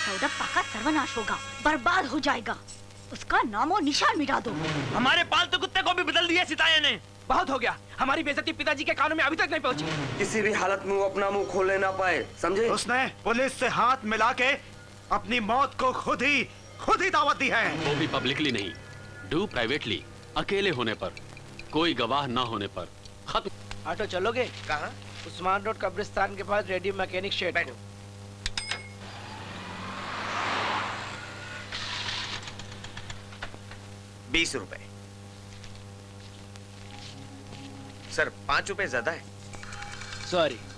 सौदप्पा का सर्वनाश होगा बर्बाद हो जाएगा। उसका नामो निशान मिटा दो।
हमारे पालतू कुत्ते को भी बदल दिया सिताया ने। बहुत हो गया। हमारी बेजती पिताजी के कानों में अभी तक नहीं पहुँची।
किसी भी हालत में वो अपना मुँह खोलने ना पाए समझे?
उसने पुलिस से हाथ मिला के अपनी मौत को खुद ही खुद ही दावत दी है।
वो भी पब्लिकली नहीं डू प्राइवेटली अकेले होने पर कोई गवाह ना होने पर। खत्म।
ऑटो चलोगे?
कहा?
उस्मान रोड कब्रिस्तान के पास रेडियो मैकेनिक शेड को।
बीस रुपए। सर पाँच रुपए ज़्यादा है?
सॉरी
रुक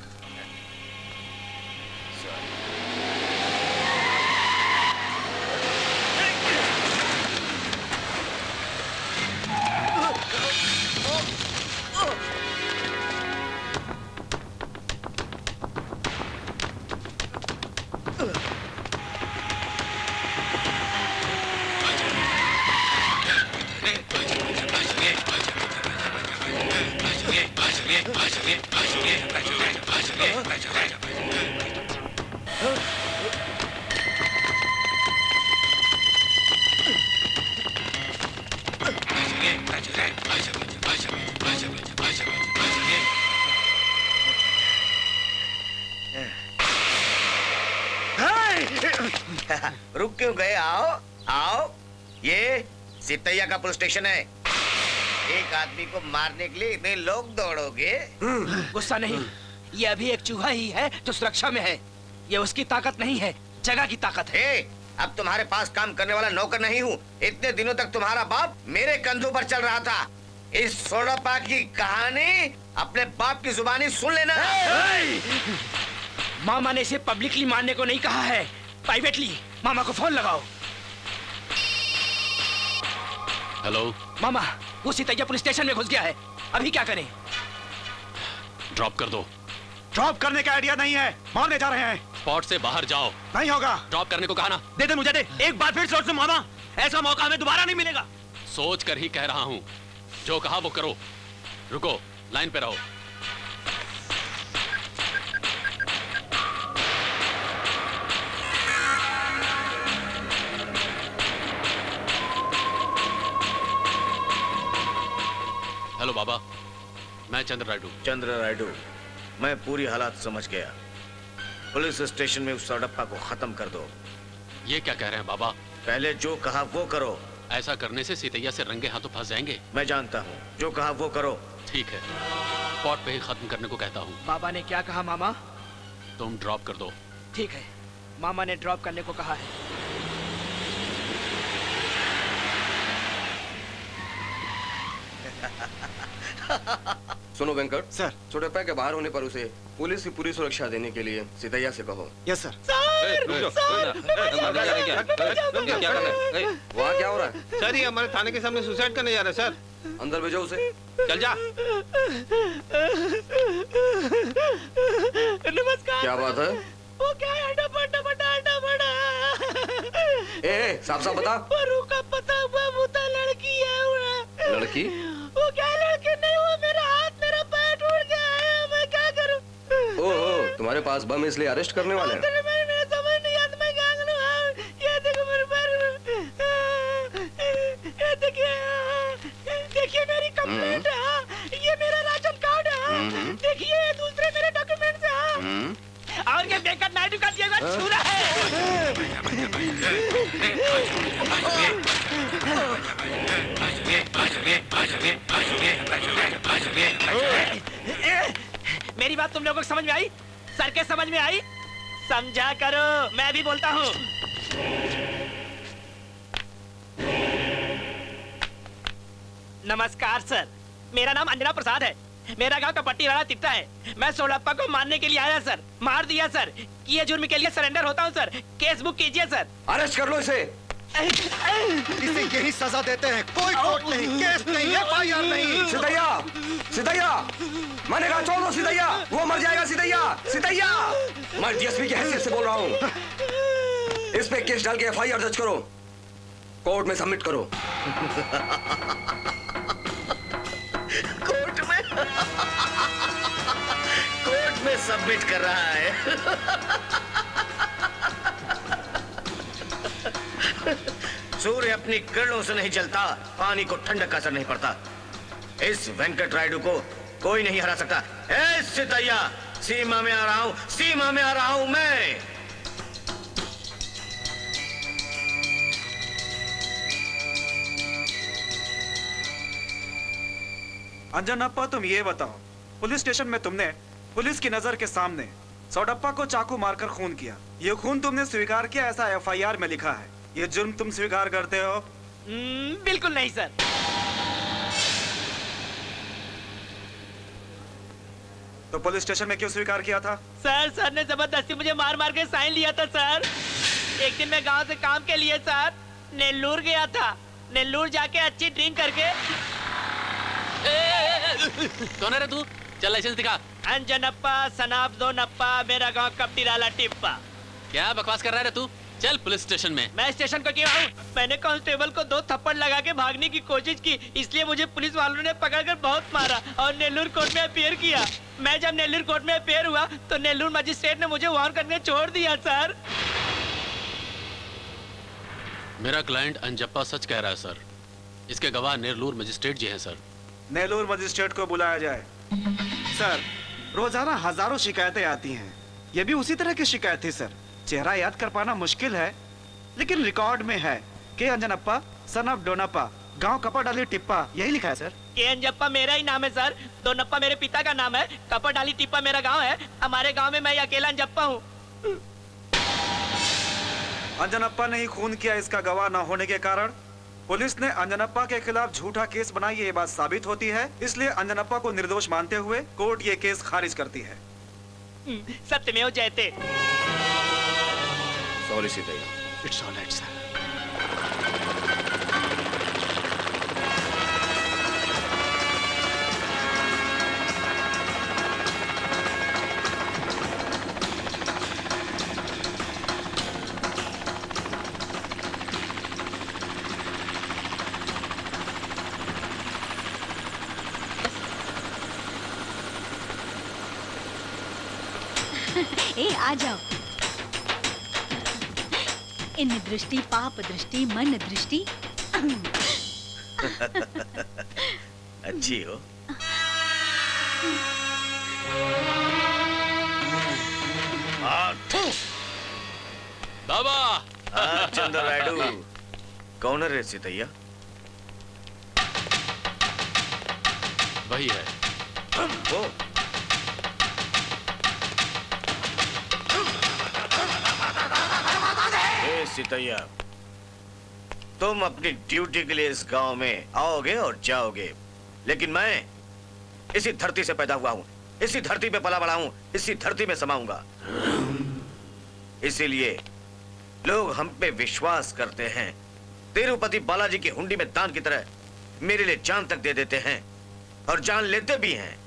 पुलिस स्टेशन है। एक आदमी को मारने के लिए इतने लोग दौड़ोगे?
गुस्सा नहीं। ये अभी एक चूहा ही है जो सुरक्षा में है। ये उसकी ताकत नहीं है जगह की ताकत है।
ए, अब तुम्हारे पास काम करने वाला नौकर नहीं हूँ। इतने दिनों तक तुम्हारा बाप मेरे कंधों पर चल रहा था। इस सोडपा की कहानी अपने बाप की जुबानी सुन लेना।
मामा ने इसे पब्लिकली मानने को नहीं कहा है। प्राइवेटली मामा को फ़ोन लगाओ।
हेलो
मामा वो सीतैया पुलिस स्टेशन में घुस गया है। अभी क्या करें?
ड्रॉप कर दो।
ड्रॉप करने का आइडिया नहीं है। मारने जा रहे हैं।
स्पॉट से बाहर जाओ।
नहीं होगा।
ड्रॉप करने को कहा ना।
दे दे मुझे दे। एक बार फिर सोच मामा। ऐसा मौका हमें दोबारा नहीं मिलेगा।
सोच कर ही कह रहा हूँ। जो कहा वो करो। रुको लाइन पे रहो। हेलो बाबा मैं चंद्र रायडू।
चंद्र रायडू मैं पूरी हालात समझ गया। पुलिस स्टेशन में उस सड़प्पा को खत्म कर दो।
ये क्या कह रहे हैं बाबा?
पहले जो कहा वो करो।
ऐसा करने से सीतैया से रंगे हाथों फंस जाएँगे।
मैं जानता हूँ जो कहा वो करो।
ठीक है। स्पॉट पे ही खत्म करने को कहता हूँ।
बाबा ने क्या कहा मामा?
तुम ड्रॉप कर दो।
ठीक है। मामा ने ड्रॉप करने को कहा है।
सुनो वेंकट।
सर।
छोटे के बाहर होने पर उसे पुलिस की पूरी सुरक्षा देने के लिए सितैया से कहो।
Yes sir.
वहाँ क्या हो रहा है?
सर ये हमारे थाने के सामने सुसाइड करने जा रहा है सर।
अंदर भेजो उसे।
चल जा।
नमस्कार।
क्या बात है?
वो क्या है अड्डा बड्डा बड्डा अड्डा बड़ा
ए, साफ़ साफ़ बता।
परू का पता हुआ मुता लड़की है वो
लड़की?
वो क्या लड़की नहीं वो मेरा हाथ मेरा पैर टूट गया है मैं क्या करूँ?
ओहो तुम्हारे पास बम इसलिए अरेस्ट करने वाले हैं।
तेरे मेरे मेरे समझ नहीं आता मैं क्या करूँ? हाँ, ये देखो मेरे पैर ये देखिए देखिए मेरी कंप्लेंट है हाँ, ये मेरा राशन कार्ड है हाँ,
हम्म।
देखिए दूसरे मेरे डॉक्यूमेंट्स हैं हाँ।
हम्म।
और ये वेंकट नायडू का दिया हुआ छुरा है। मेरी बात तुम लोगों को समझ में आई? सर के समझ में आई? समझा करो मैं भी बोलता हूँ। नमस्कार सर। मेरा नाम अंजना प्रसाद है। मेरा गाँव कपट्टी राणा तिट्टा है। मैं सोलप्पा को मारने के लिए आया सर। मार दिया सर। किए जुर्म के लिए सरेंडर होता हूँ सर। केस बुक कीजिए सर।
अरेस्ट कर लो इसे।
इसे यही सजा देते हैं। कोई कोर्ट नहीं केस नहीं एफआईआर नहीं।
सितैया सितैया। मैंने कहा छोड़ दो सितैया। वो मर जाएगा सितैया। सितैया। मैं डीएसपी की हैसियत से बोल रहा हूँ। इस पे केस डाल के एफआईआर दर्ज करो। कोर्ट में सबमिट करो। [laughs]
कोर्ट में सबमिट कर रहा है। सूर्य अपनी किरणों से नहीं चलता, पानी को ठंडक का असर नहीं पड़ता। इस वेंकट रायडू को कोई नहीं हरा सकता। ए, सितैया, सीमा में आ रहा हूँ, सीमा में आ रहा हूँ मैं।
अंजनप्पा तुम ये बताओ पुलिस स्टेशन में तुमने पुलिस की नज़र के सामने सौडप्पा को चाकू मारकर खून किया। ये खून तुमने स्वीकार किया ऐसा एफआईआर में लिखा है। ये जुर्म तुम स्वीकार करते हो?
हम्म, बिल्कुल नहीं सर।
तो पुलिस स्टेशन में क्यों स्वीकार किया था?
सर सर ने ज़बरदस्ती मुझे मार मार के साइन लिया था सर। एक दिन मैं गाँव से काम के लिए सर नेल्लूर गया था। नेल्लूर जाके अच्छी ड्रिंक करके
कौन है तू? चल लाइसेंस दिखा।
अंजनप्पा सनाब दो नप्पा मेरा गाँव कपटीराला टिप्पा।
क्या बकवास कर रहा है तू? चल पुलिस स्टेशन में।
मैं स्टेशन को क्यों आऊँ? मैंने कांस्टेबल को दो थप्पड़ लगा के भागने की कोशिश की इसलिए मुझे पुलिस वालों ने पकड़कर बहुत मारा और नेल्लूर कोर्ट में अपेयर किया। मैं जब नेल्लूर कोर्ट में अपेयर हुआ तो नेल्लूर मजिस्ट्रेट ने मुझे वार्न करने छोड़ दिया सर
मेरा क्लाइंट अंजप्पा सच कह रहा है सर इसके गवाह नेरलूर मजिस्ट्रेट जी हैं सर
नेलोर मजिस्ट्रेट को बुलाया जाए। सर रोज़ाना हज़ारों शिकायतें आती हैं। ये भी उसी तरह की शिकायत थी सर। चेहरा याद कर पाना मुश्किल है लेकिन रिकॉर्ड में है। के. अंजनप्पा सन ऑफ़ डोनप्पा गाँव कपा डाली टिप्पा यही लिखा है सर।
के. अंजप्पा मेरा ही नाम है सर। दोनप्पा मेरे पिता का नाम है। कपड़ डाली टिप्पा मेरा गाँव है। हमारे गाँव में मैं अकेला अंजप्पा हूँ।
अंजनप्पा ने ही खून किया इसका गवाह न होने के कारण। पुलिस ने अंजनप्पा के खिलाफ झूठा केस बनाई ये बात साबित होती है। इसलिए अंजनप्पा को निर्दोष मानते हुए कोर्ट ये केस खारिज करती है।
सत्यमेव जयते।
Sorry Sitaiah
it's all right sir
आ जाओ। इन दृष्टि पाप दृष्टि मन दृष्टि।
अच्छी हो।
बाबा।
हाँ, चंद्र रायडू कौन है रे सीतैया?
वही है।
वो। सीतैया। तुम अपनी ड्यूटी के लिए इस गाँव में आओगे और जाओगे। लेकिन मैं इसी धरती से पैदा हुआ हूँ। इसी धरती पे पला बड़ा हूँ। इसी धरती में समाऊँगा। इसीलिए लोग हम पे विश्वास करते हैं। तिरुपति बालाजी की हुंडी में दान की तरह मेरे लिए जान तक दे देते हैं और जान लेते भी हैं हाँ।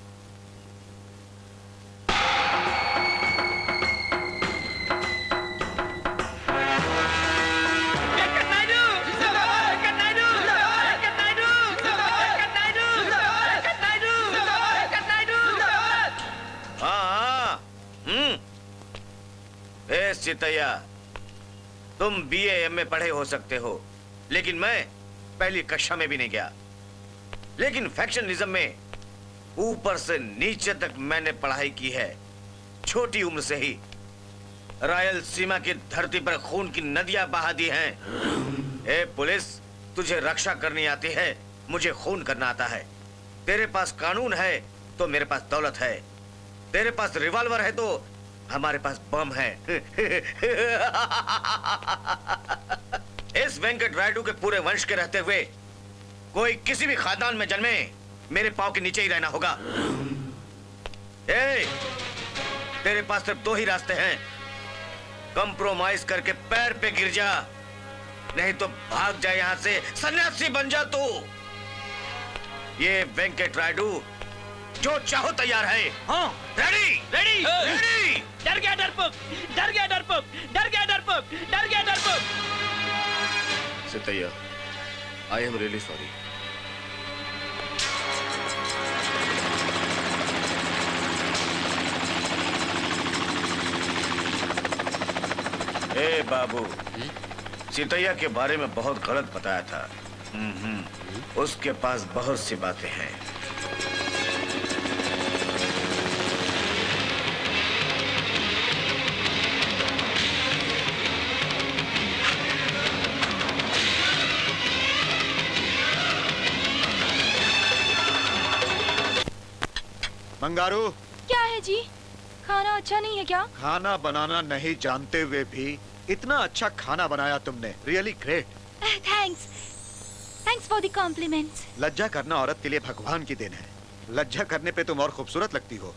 हम्म तुम बीए एम में पढ़े हो सकते हो, लेकिन मैं पहली कक्षा में भी नहीं गया। लेकिन फैक्शनिज्म में ऊपर से नीचे तक मैंने पढ़ाई की है, छोटी उम्र से ही। रायल सीमा की धरती पर खून की नदियाँ बहा दी हैं। ए, पुलिस, तुझे रक्षा करनी आती है, मुझे खून करना आता है। तेरे पास कानून है तो मेरे पास दौलत है। तेरे पास रिवॉल्वर है तो हमारे पास बम है। इस वेंकट रायडू के पूरे वंश के रहते हुए कोई किसी भी खानदान में जन्मे मेरे पाव के नीचे ही रहना होगा। ए, तेरे पास सिर्फ़ दो ही रास्ते हैं। कंप्रोमाइज करके पैर पे गिर जा। नहीं तो भाग जा यहाँ से। सन्यासी बन जा तू। ये वेंकट रायडू जो चाहो तैयार है। हाँ। रेडी
रेडी
रेडी
डर गया डरपोक डर गया डरपोक डर गया डरपोक डर गया डरपोक
Sitaiah I am really sorry ए बाबू। सितैया के बारे में बहुत गलत बताया था। हम्म, हम्म, उसके पास बहुत सी बातें हैं।
मंगारू
क्या है जी? खाना अच्छा नहीं है क्या?
खाना बनाना नहीं जानते हुए भी इतना अच्छा खाना बनाया तुमने। Really great
thanks thanks for the compliments
लज्जा करना औरत के लिए भगवान की देन है। लज्जा करने पे तुम और खूबसूरत लगती हो।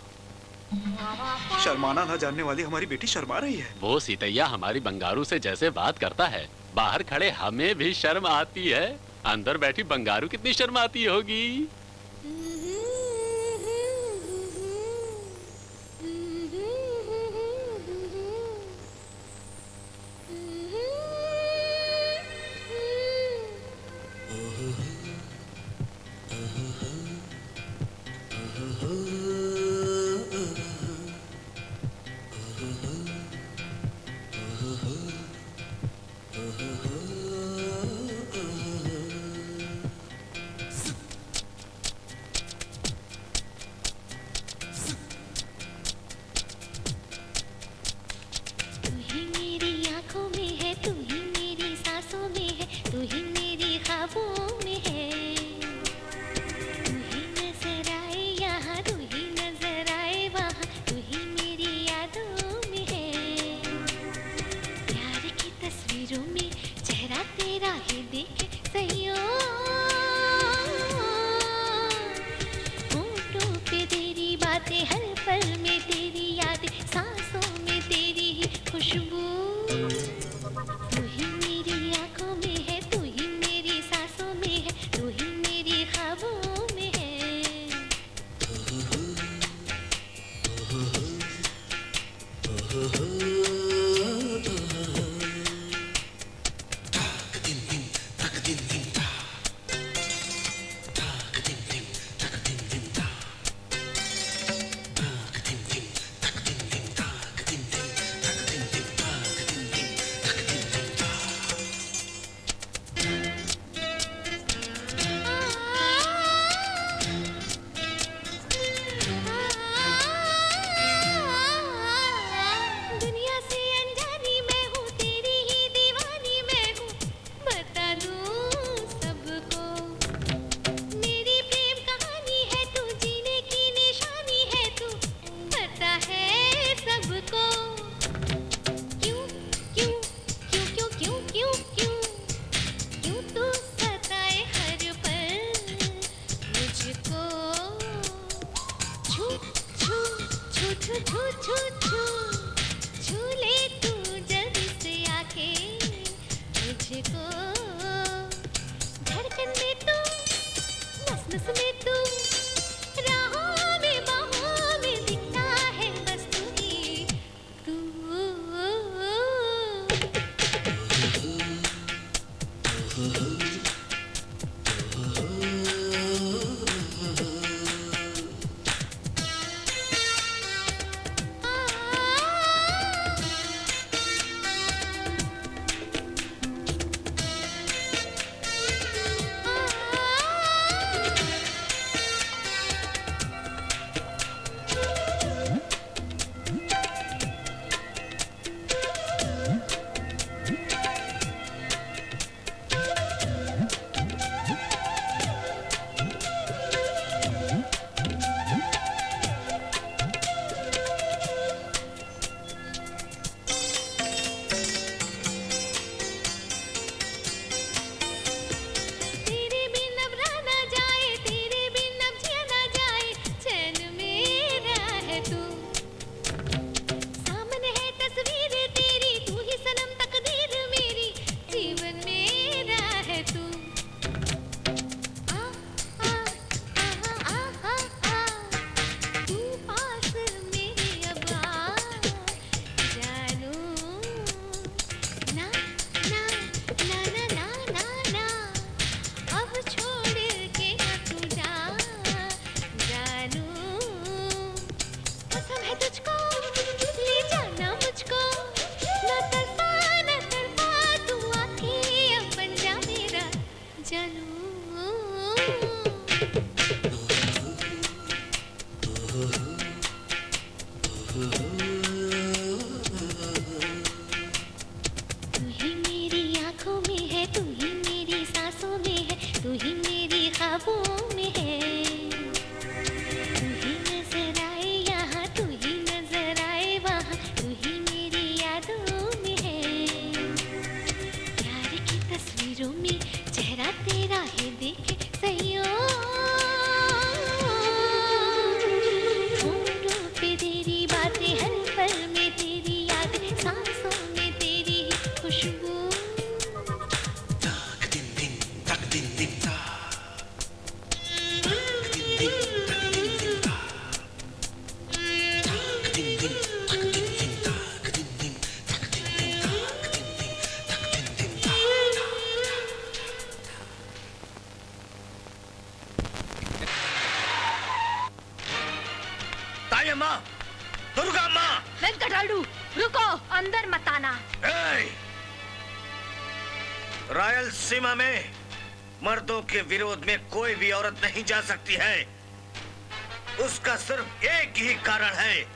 शर्माना ना जानने वाली हमारी बेटी शर्मा रही है।
वो सीतैया हमारी बंगारू से जैसे बात करता है। बाहर खड़े हमें भी शर्म आती है। अंदर बैठी बंगारू कितनी शर्म आती होगी।
के
विरोध में कोई भी औरत नहीं जा सकती है। उसका सिर्फ़ एक ही कारण है।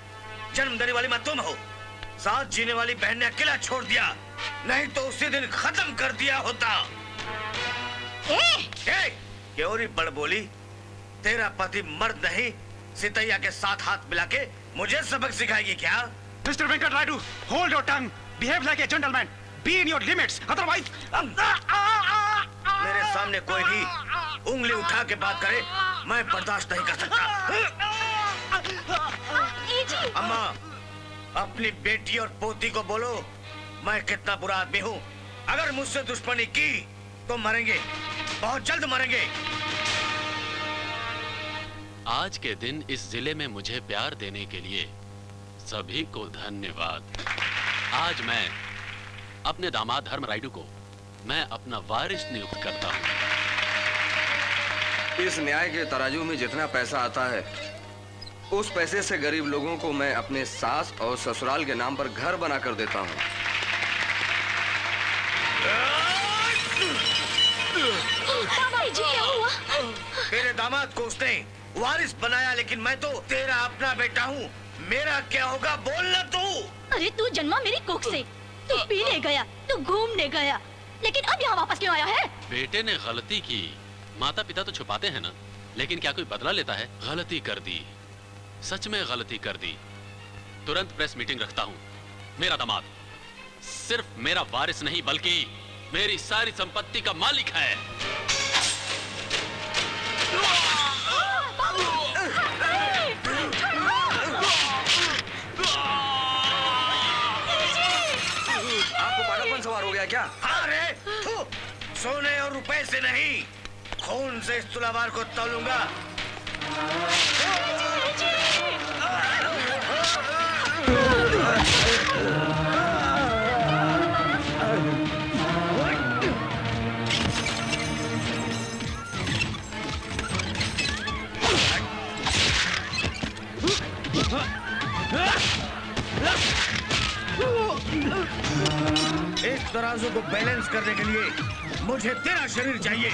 जन्म देने वाली माँ तुम हो। साथ जीने वाली बहन ने अकेला छोड़ दिया। नहीं तो उसी दिन खत्म कर दिया होता।
ए!
ए! क्योरी बड़ बोली। तेरा पति मर्द नहीं सितैया के साथ हाथ मिला के मुझे सबक सिखाएगी क्या?
Mister Venkat Rayudu hold your tongue behave like a gentleman be in your limits otherwise
सामने कोई भी उंगली उठा के बात करे मैं बर्दाश्त नहीं कर सकता। अम्मा अपनी बेटी और पोती को बोलो मैं कितना बुरा आदमी हूँ। अगर मुझसे दुश्मनी की तो मरेंगे। बहुत जल्द मरेंगे।
आज के दिन इस ज़िले में मुझे प्यार देने के लिए सभी को धन्यवाद। आज मैं अपने दामाद धर्म राइडू को मैं अपना वारिस नियुक्त करता हूँ।
इस न्याय के तराजू में जितना पैसा आता है उस पैसे से गरीब लोगों को मैं अपने सास और ससुराल के नाम पर घर बना कर देता हूँ।
जी
मेरे दामाद को उसने वारिस बनाया लेकिन मैं तो तेरा अपना बेटा हूँ। मेरा क्या होगा बोलना तू?
अरे तू जन्मा मेरी कोख से। तू पीने गया तू घूमने गया। लेकिन अब यहाँ वापस क्यों आया है?
बेटे ने गलती की। माता पिता तो छुपाते हैं ना। लेकिन क्या कोई बदला लेता है? गलती कर दी। सच में गलती कर दी। तुरंत प्रेस मीटिंग रखता हूँ। मेरा दामाद। सिर्फ़ मेरा वारिस नहीं, बल्कि मेरी सारी संपत्ति का मालिक है।
सवार हो गया क्या?
हाँ रे। सोने और रुपए से नहीं खून से इस तुलावार को तोलूँगा। इस तराजू को बैलेंस करने के लिए मुझे तेरा शरीर चाहिए।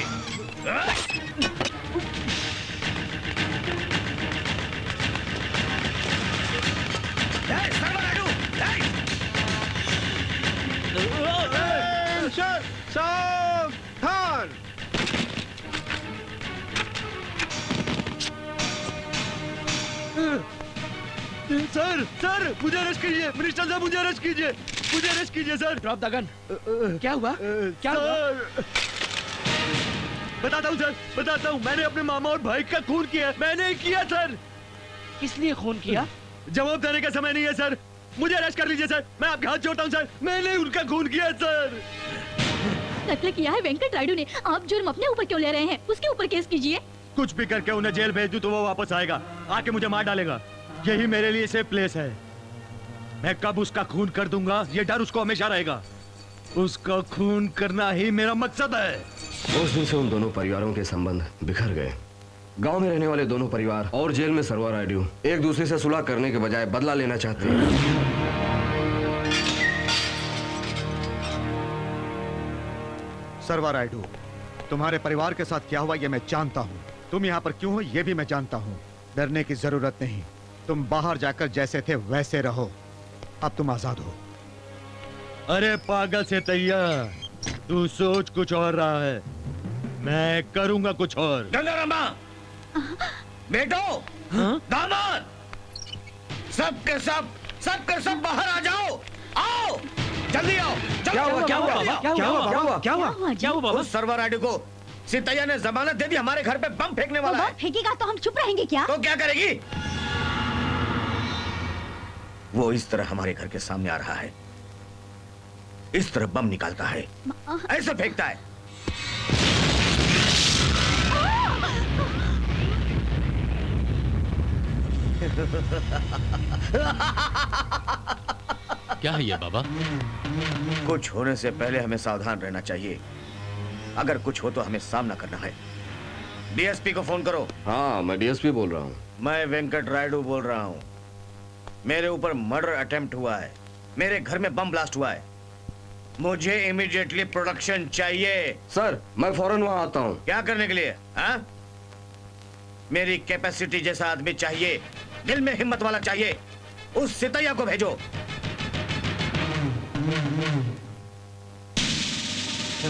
सावधान
सर सर मुझे अरेस्ट कीजिए मिनिस्टर साहब मुझे अरेस्ट कीजिए। मुझे अरेस्ट कीजिए सर।
ड्रॉप द गन क्या हुआ? क्या हुआ?
बताता हूँ सर। बताता हूँ। मैंने अपने मामा और भाई का खून किया। मैंने किया सर।
किस लिए खून किया?
जवाब देने का समय नहीं है सर। मुझे अरेस्ट कर लीजिए सर। मैं आपके हाथ जोड़ता हूँ सर। मैंने उनका खून किया सर।
कत्ल किया है वेंकट रायडू ने। आप जुर्म अपने ऊपर क्यों ले रहे हैं? उसके ऊपर केस कीजिए।
कुछ भी करके उन्हें जेल भेज दूँ तो वो वापस आएगा। आके मुझे मार डालेगा। यही मेरे लिए सेफ़ प्लेस है। मैं कब उसका खून कर दूँगा? ये डर उसको हमेशा रहेगा। उसका खून करना ही मेरा मकसद है।
उस दिन से उन दोनों परिवारों के संबंध बिखर गए। गाँव में रहने वाले दोनों परिवार और जेल में सरवा रायडू एक दूसरे से सुलह करने के बजाय बदला लेना चाहते हैं।
सर्वा रायडू तुम्हारे परिवार के साथ क्या हुआ ये मैं जानता हूँ। तुम यहाँ पर क्यों हो ये भी मैं जानता हूँ। डरने की ज़रूरत नहीं। तुम बाहर जाकर जैसे थे वैसे रहो। अब तुम आज़ाद हो।
अरे पागल से तैयार। तू सोच कुछ और रहा है। मैं करूँगा कुछ और।
गंगारामा! बेटो! दामाद! सब के सब सब के सब बाहर आ जाओ। आओ! जल्दी आओ।
क्या हुआ, क्या हुआ, क्या हुआ, क्या हुआ, क्या हुआ?
क्या हुआ उस सर्वर राइडू को सितैया ने जमानत दे दी हमारे घर पे बम फेंकने वाला है।
फेंकेगा तो हम चुप रहेंगे क्या?
तो क्या करेगी? वो इस तरह हमारे घर के सामने आ रहा है। इस तरह बम निकालता है। ऐसे फेंकता है।
क्या है ये बाबा?
कुछ होने से पहले हमें सावधान रहना चाहिए। अगर कुछ हो तो हमें सामना करना है। डीएसपी को फ़ोन करो।
हाँ मैं डीएसपी बोल रहा हूँ।
मैं वेंकट रायडू बोल रहा हूँ। मेरे ऊपर मर्डर अटेम्प्ट हुआ है। मेरे घर में बम ब्लास्ट हुआ है। मुझे इमीडिएटली प्रोडक्शन चाहिए।
सर मैं फ़ौरन वहाँ आता हूँ।
क्या करने के लिए हाँ? मेरी कैपेसिटी जैसा आदमी चाहिए दिल में हिम्मत वाला चाहिए उस सितैया को भेजो। [laughs]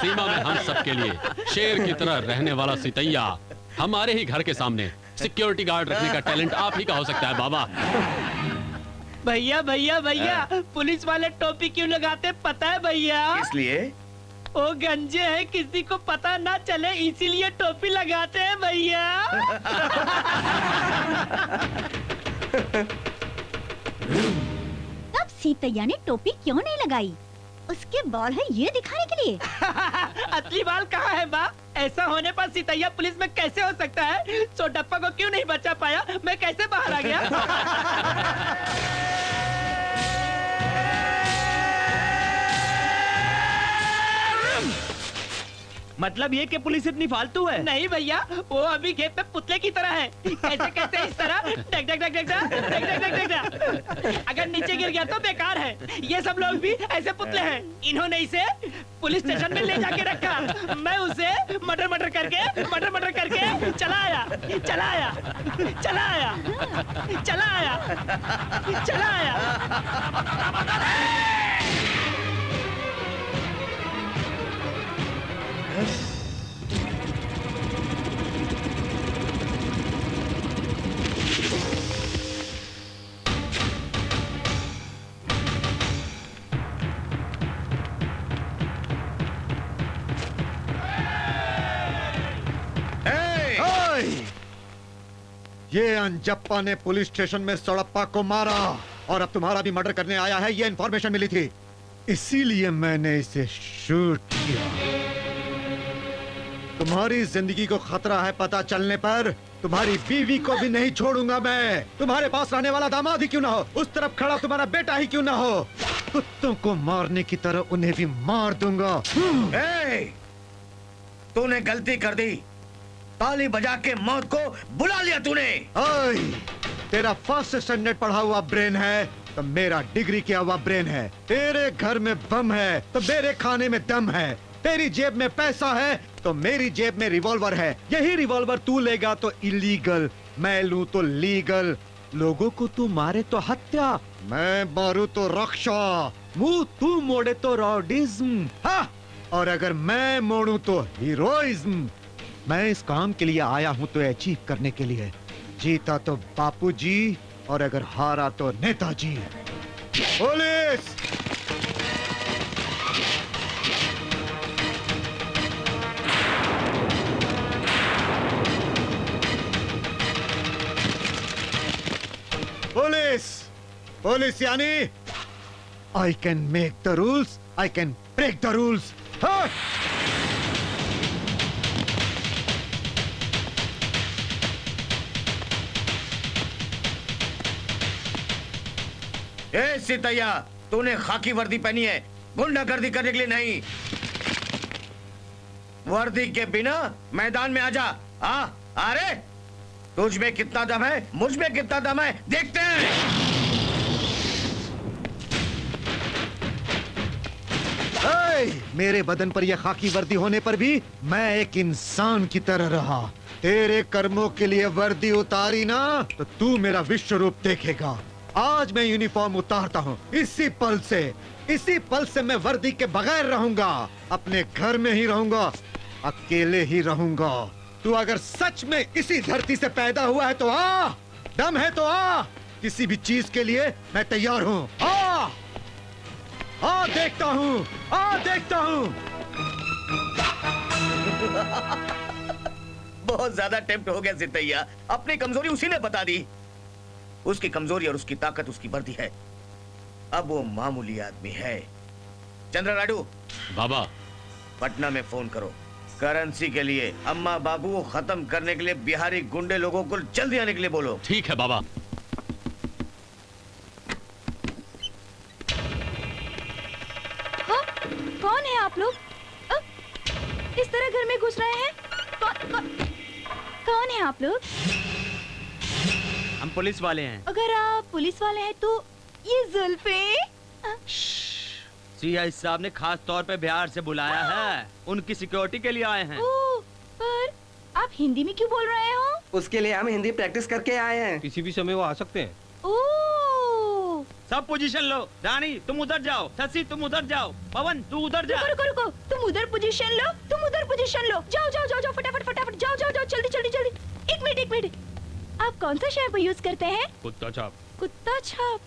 सीमा में हम सबके लिए शेर की तरह रहने वाला सितैया। हमारे ही घर के सामने सिक्योरिटी गार्ड रखने का टैलेंट आप ही का हो सकता है बाबा।
भैया भैया भैया पुलिस वाले टोपी क्यों लगाते पता है भैया?
इसलिए
वो गंजे हैं किसी को पता ना चले इसीलिए टोपी लगाते हैं भैया।
तब सीतैया ने टोपी क्यों नहीं लगाई? उसके बाल है ये दिखाने के लिए। [laughs]
असली बाल कहाँ है बा ऐसा होने पर सितैया पुलिस में कैसे हो सकता है? छोटप्पा को क्यों नहीं बचा पाया? मैं कैसे बाहर आ गया? [laughs]
मतलब ये कि पुलिस इतनी फालतू है?
नहीं भैया, वो अभी खेत में पुतले की तरह है। कैसे कैसे इस तरह डग डग डग डग डग डग डग डग। अगर नीचे गिर गया तो बेकार है। ये सब लोग भी ऐसे पुतले हैं। इन्होंने इसे पुलिस स्टेशन में ले जाके रखा। मैं उसे मटर मटर करके मटर मटर करके चला आया चला आया चला आया चला
ये अंजप्पा ने पुलिस स्टेशन में सड़प्पा को मारा और अब तुम्हारा भी मर्डर करने आया है, ये इन्फॉर्मेशन मिली थी। इसीलिए मैंने इसे शूट किया। तुम्हारी ज़िंदगी को खतरा है पता चलने पर। तुम्हारी बीवी को भी नहीं छोड़ूँगा मैं। तुम्हारे पास रहने वाला दामाद ही क्यों ना हो? उस तरफ़ खड़ा तुम्हारा बेटा ही क्यों ना हो? कुत्तों को मारने की तरह उन्हें भी मार दूँगा।
ए, तूने गलती कर दी। ताली बजा के मौत को बुला लिया तूने।
तेरा फ़र्स्ट स्टैंडर्ड पढ़ा हुआ ब्रेन है तो मेरा डिग्री किया हुआ ब्रेन है। तेरे घर में बम है तो मेरे खाने में दम है। तेरी जेब में पैसा है तो मेरी जेब में रिवॉल्वर है। यही रिवॉल्वर तू लेगा तो इलीगल मैं लू तो लीगल लोगों को तू मारे तो हत्या, मैं मारू तो रक्षा। मुँह तू मोड़े तो रॉडिज्म और अगर मैं मोड़ू तो हीरोइज्म मैं इस काम के लिए आया हूँ तो अचीव करने के लिए। जीता तो बापूजी, और अगर हारा तो नेताजी। पुलिस पुलिस पुलिस यानी I can make the rules I can break the rules
ए, सितैया, तूने खाकी वर्दी पहनी है। गुंडागर्दी करने के लिए नहीं। वर्दी के बिना मैदान में आजा आ अरे तुझ में कितना दम है? मुझमें कितना दम है? देखते हैं!
मेरे बदन पर यह खाकी वर्दी होने पर भी मैं एक इंसान की तरह रहा। तेरे कर्मों के लिए वर्दी उतारी ना तो तू मेरा विश्व रूप देखेगा। आज मैं यूनिफॉर्म उतारता हूँ, इसी पल से। इसी पल से मैं वर्दी के बगैर रहूँगा। अपने घर में ही रहूँगा, अकेले ही रहूँगा। तू अगर सच में इसी धरती से पैदा हुआ है तो आ दम है तो आ। किसी भी चीज़ के लिए मैं तैयार हूँ। आ आ देखता हूँ आ देखता हूँ। [laughs]
बहुत ज़्यादा टेम्प्ट हो गया सितैया। अपनी कमज़ोरी उसी ने बता दी। उसकी कमज़ोरी और उसकी ताकत उसकी वर्दी है। अब वो मामूली आदमी है। चंद्र नायडू
बाबा।
पटना में फ़ोन करो। करेंसी के लिए। अम्मा बाबू को खत्म करने के लिए बिहारी गुंडे लोगों को जल्दी आने के लिए बोलो।
ठीक है बाबा।
हाँ? कौन है आप लोग? इस तरह घर में घुस रहे हैं? कौन कौन कौन है आप लोग?
हम पुलिस वाले हैं।
अगर आप पुलिस वाले हैं तो ये जुल्फे?
सीआई साहब ने खास तौर पे बिहार से बुलाया है। उनकी सिक्योरिटी के लिए आए हैं।
ओ, पर आप हिंदी में क्यों बोल रहे हो?
उसके लिए हम हिंदी प्रैक्टिस करके आए हैं।
किसी भी समय वो आ सकते हैं।
ओ।
सब पोजीशन लो। रानी तुम उधर जाओ। शशि तुम उधर जाओ। पवन तू उधर जाओ
रुको रुको रुको। तुम उधर पोजीशन लो। तुम उधर पोजीशन लो। जाओ जाओ जाओ जाओ फटाफट फटाफट। जाओ जाओ जाओ। जल्दी जल्दी जल्दी। एक मिनट एक मिनट। आप कौन सा शैम्पू यूज़ करते हैं?
कुत्ता छाप।
कुत्ता छाप।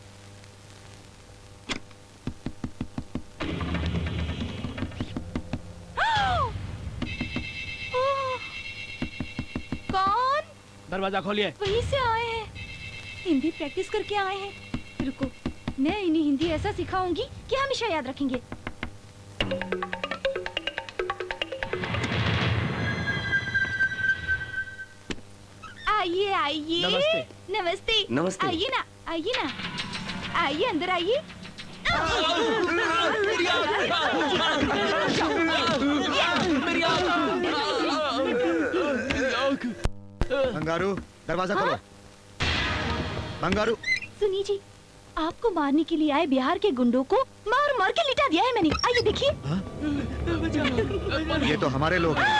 कौन?
दरवाज़ा खोलिए।
वहीं से आए हैं। हिंदी प्रैक्टिस करके आए हैं। रुको मैं इन्हें हिंदी ऐसा सिखाऊँगी कि हमेशा याद रखेंगे। आइए आइए।
नमस्ते।
नमस्ते।
नमस्ते।
आइए ना आइए ना। आइए अंदर आइए।
बंगारू दरवाज़ा खोलो। हाँ? बंगारू।
सुनिए जी आपको मारने के लिए आए बिहार के गुंडों को मार मार के लिटा दिया है मैंने। आइए देखिए। हाँ?
ये तो हमारे लोग हैं।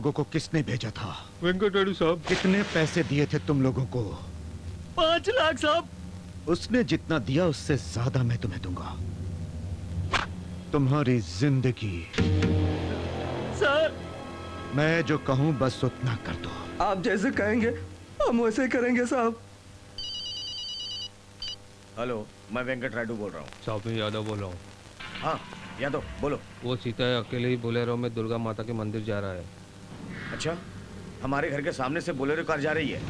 लोगों को किसने भेजा था?
वेंकट रेड्डी साहब।
कितने पैसे दिए थे तुम लोगों को?
पाँच लाख साहब।
उसने जितना दिया उससे ज़्यादा मैं तुम्हें दूँगा। तुम्हारी ज़िंदगी।
सर।
मैं जो कहूँ बस उतना कर दो।
आप जैसे कहेंगे हम वैसे ही करेंगे साहब।
हेलो मैं वेंकट रायडू बोल रहा हूँ।
साहब मैं यादव बोल रहा हूँ।
हाँ यादव बोलो।
वो सीता अकेले ही बोलेरो में दुर्गा माता के मंदिर जा रहा है।
अच्छा हमारे घर के सामने से बोलेरो कार जा रही है।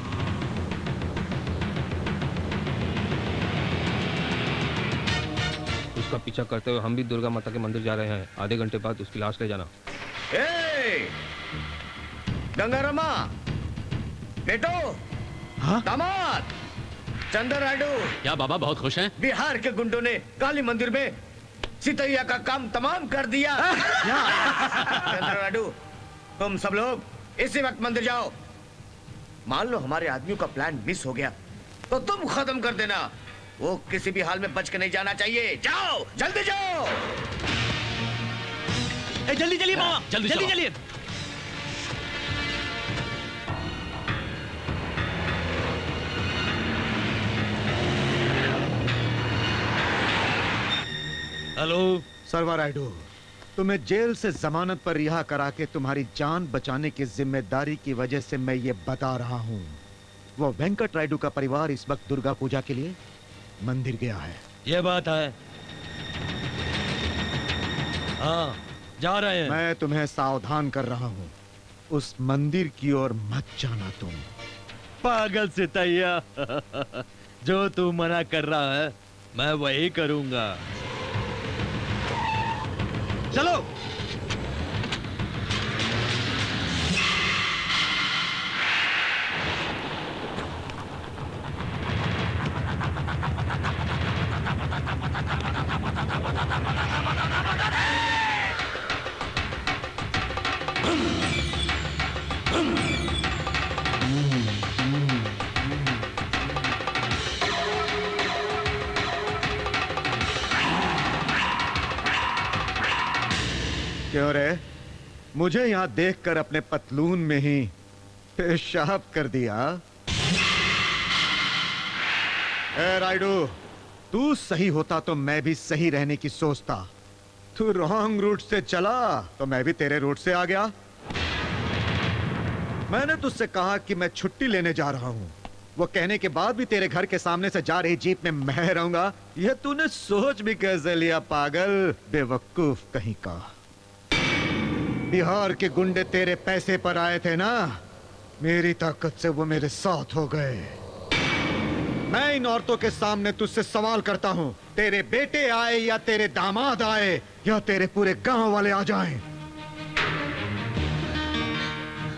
उसका पीछा करते हुए हम भी दुर्गा माता के मंदिर जा रहे हैं। आधे घंटे बाद उसकी लाश ले जाना।
ए, गंगारामा! बेटो! दामाद! चंदर रायडू
क्या बाबा बहुत खुश हैं?
बिहार के गुंडों ने काली मंदिर में सितैया का काम तमाम कर दिया। चंद्र राडू तुम सब लोग इसी वक्त मंदिर जाओ। मान लो हमारे आदमियों का प्लान मिस हो गया तो तुम खत्म कर देना। वो किसी भी हाल में बच के नहीं जाना चाहिए। जाओ जल्दी जाओ।
ए, जल्दी चलिए मामा।
जल्दी
जल्दी
चलो।
चलिए।
हेलो सर्वा रायडू तुम्हें जेल से जमानत पर रिहा करा के तुम्हारी जान बचाने की ज़िम्मेदारी की वजह से मैं ये बता रहा हूँ। वो वेंकट रायडू का परिवार इस वक्त दुर्गा पूजा के लिए मंदिर गया है।
ये बात है। हाँ जा रहे हैं।
मैं तुम्हें सावधान कर रहा हूँ। उस मंदिर की ओर मत जाना तुम।
पागल सितैया। [laughs] जो तू मना कर रहा है मैं वही करूँगा। चलो।
क्यों रे मुझे यहाँ देखकर अपने पतलून में ही पेशाब कर दिया। ए राइडू तू सही होता तो मैं भी सही रहने की सोचता। तू रॉन्ग रूट से चला तो मैं भी तेरे रूट से आ गया। मैंने तुझसे कहा कि मैं छुट्टी लेने जा रहा हूँ। वो कहने के बाद भी तेरे घर के सामने से जा रही जीप में मैं रहूँगा। यह तूने सोच भी कैसे लिया, पागल? बेवकूफ़, कहीं का। बिहार के गुंडे तेरे पैसे पर आए थे ना? मेरी ताकत से वो मेरे साथ हो गए। मैं इन औरतों के सामने तुझसे सवाल करता हूँ, तेरे बेटे आए या तेरे दामाद आए, या तेरे पूरे गाँव वाले आ जाएँ।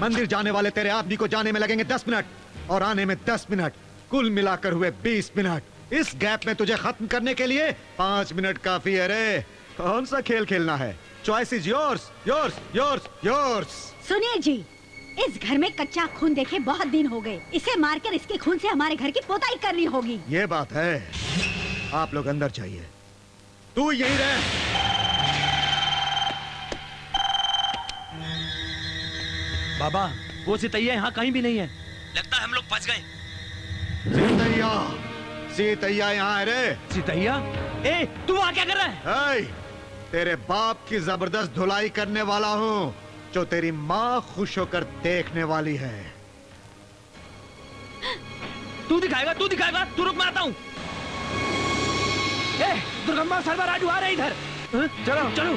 मंदिर जाने वाले तेरे आदमी को जाने में लगेंगे दस मिनट, और आने में दस मिनट, कुल मिलाकर हुए बीस मिनट। इस गैप में तुझे खत्म करने के लिए पाँच मिनट काफ़ी है रे। कौन सा खेल खेलना है? Choice is yours yours yours yours
सुनिए जी इस घर में कच्चा खून देखे बहुत दिन हो गए। इसे मारकर इसके खून से हमारे घर की पोताई करनी होगी।
ये बात है। आप लोग अंदर जाइए। तू यही रह।
बाबा वो सितैया यहाँ कहीं भी नहीं है। लगता है हम लोग फंस गए।
सीतैया सीतैया यहाँ है रे।
सितैया? ए तू वहाँ क्या कर रहा है?
है तेरे बाप की ज़बरदस्त धुलाई करने वाला हूँ जो तेरी माँ खुश होकर देखने वाली है।
तू दिखाएगा तू दिखाएगा तू रुक मारता हूँ। दुर्गम्मा सरवा राजू आ रहे इधर। चलो। चलो।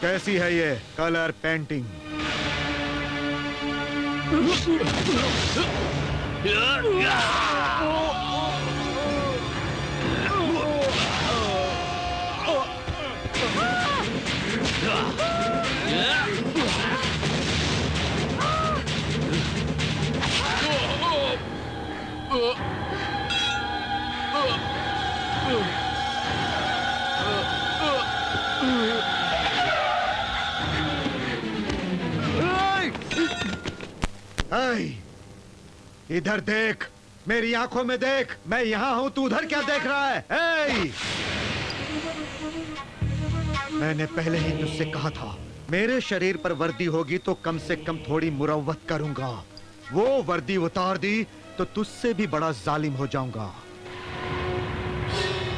कैसी है ये कलर पेंटिंग? ऐ, इधर देख मेरी आँखों में देख मैं यहाँ हूँ तू उधर क्या देख रहा है एए! मैंने पहले ही तुझसे कहा था मेरे शरीर पर वर्दी होगी तो कम से कम थोड़ी मुरवत करूँगा वो वर्दी उतार दी तो तुझसे भी बड़ा जालिम हो जाऊँगा।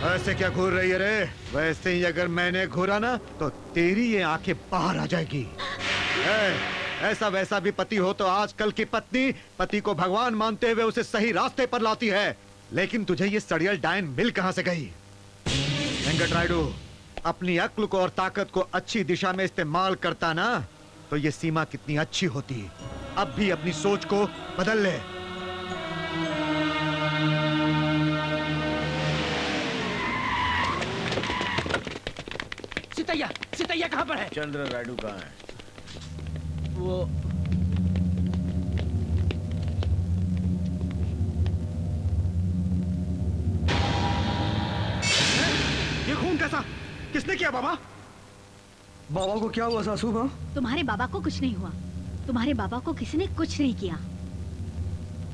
ऐसे क्या घूर रही है रे? वैसे ही अगर मैंने घूरा ना तो तेरी ये आँखें बाहर आ जाएगी। ए, ऐसा वैसा भी पति हो तो आजकल की पत्नी पति को भगवान मानते हुए उसे सही रास्ते पर लाती है। लेकिन तुझे ये सड़ियल डायन मिल कहाँ से गई? वेंकट रायडू अपनी अक्ल को और ताकत को अच्छी दिशा में इस्तेमाल करता ना तो ये सीमा कितनी अच्छी होती। अब भी अपनी सोच को बदल ले।
सितैया सितैया कहाँ पर है?
चंद्र रायडू कहाँ है?
वो
ये खून कैसा? किसने किया बाबा?
बाबा को क्या हुआ सासू माँ?
तुम्हारे बाबा को कुछ नहीं हुआ। तुम्हारे बाबा को किसी ने कुछ नहीं किया?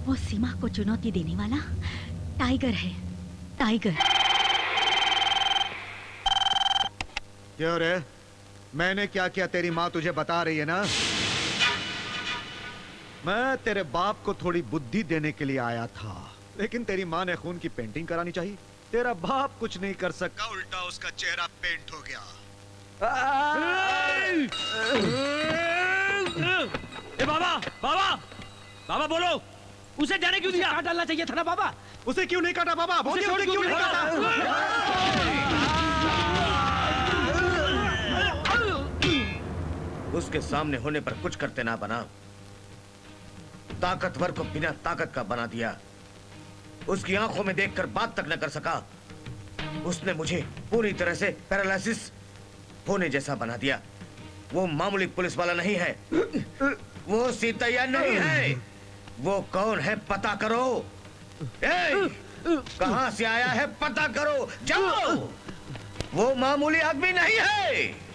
वो सीमा को चुनौती देने वाला टाइगर है टाइगर।
क्यों रे? मैंने क्या किया तेरी माँ तुझे बता रही है ना? मैं तेरे बाप को थोड़ी बुद्धि देने के लिए आया था लेकिन तेरी माँ ने खून की पेंटिंग करानी चाहिए। तेरा बाप कुछ नहीं कर सका उल्टा उसका चेहरा पेंट हो गया।
ए बाबा बाबा बाबा बोलो उसे जाने क्यों दिया?
काट डालना चाहिए था ना बाबा?
उसे क्यों नहीं काटा बाबा?
क्यों
नहीं काटा? [laughs] [laughs]
उसके सामने होने पर कुछ करते ना बना। ताकतवर को बिना ताकत का बना दिया। उसकी आँखों में देखकर बात तक न कर सका। उसने मुझे पूरी तरह से पैरालिसिस होने जैसा बना दिया। वो मामूली पुलिस वाला नहीं है। वो सीतैया नहीं है। वो कौन है पता करो। ए, कहाँ से आया है पता करो। जाओ। वो मामूली आदमी नहीं है।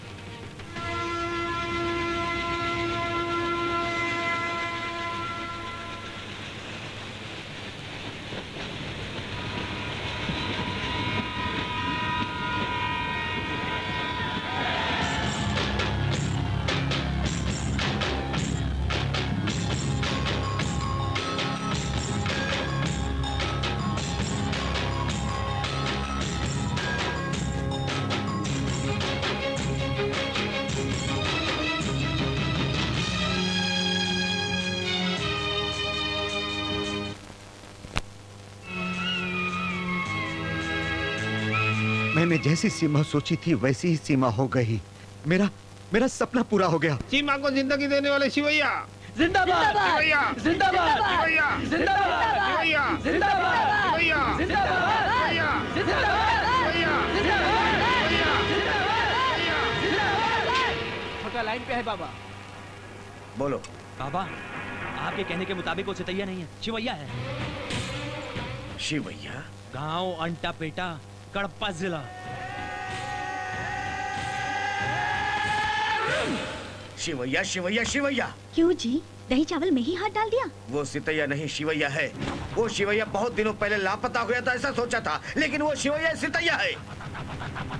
जैसी सीमा सोची थी वैसी ही सीमा हो गई। मेरा मेरा सपना पूरा हो गया।
सीमा को ज़िंदगी देने वाले शिवैया।
जिंदाबाद।
शिवैया।
जिंदाबाद।
शिवैया।
जिंदाबाद।
शिवैया।
जिंदाबाद। जिंदाबाद।
छोटा लाइन पे है बाबा।
बोलो।
बाबा आपके कहने के मुताबिक वो सितैया नहीं है शिवैया है।
शिवैया?
गाँव अंटा पेटा कड़प्पा जिला।
शिवैया शिवैया शिवैया।
क्यों जी? दही चावल में ही हाथ डाल दिया।
वो सितैया नहीं शिवैया है। वो शिवैया बहुत दिनों पहले लापता हुआ था ऐसा सोचा था लेकिन वो शिवैया सितैया है।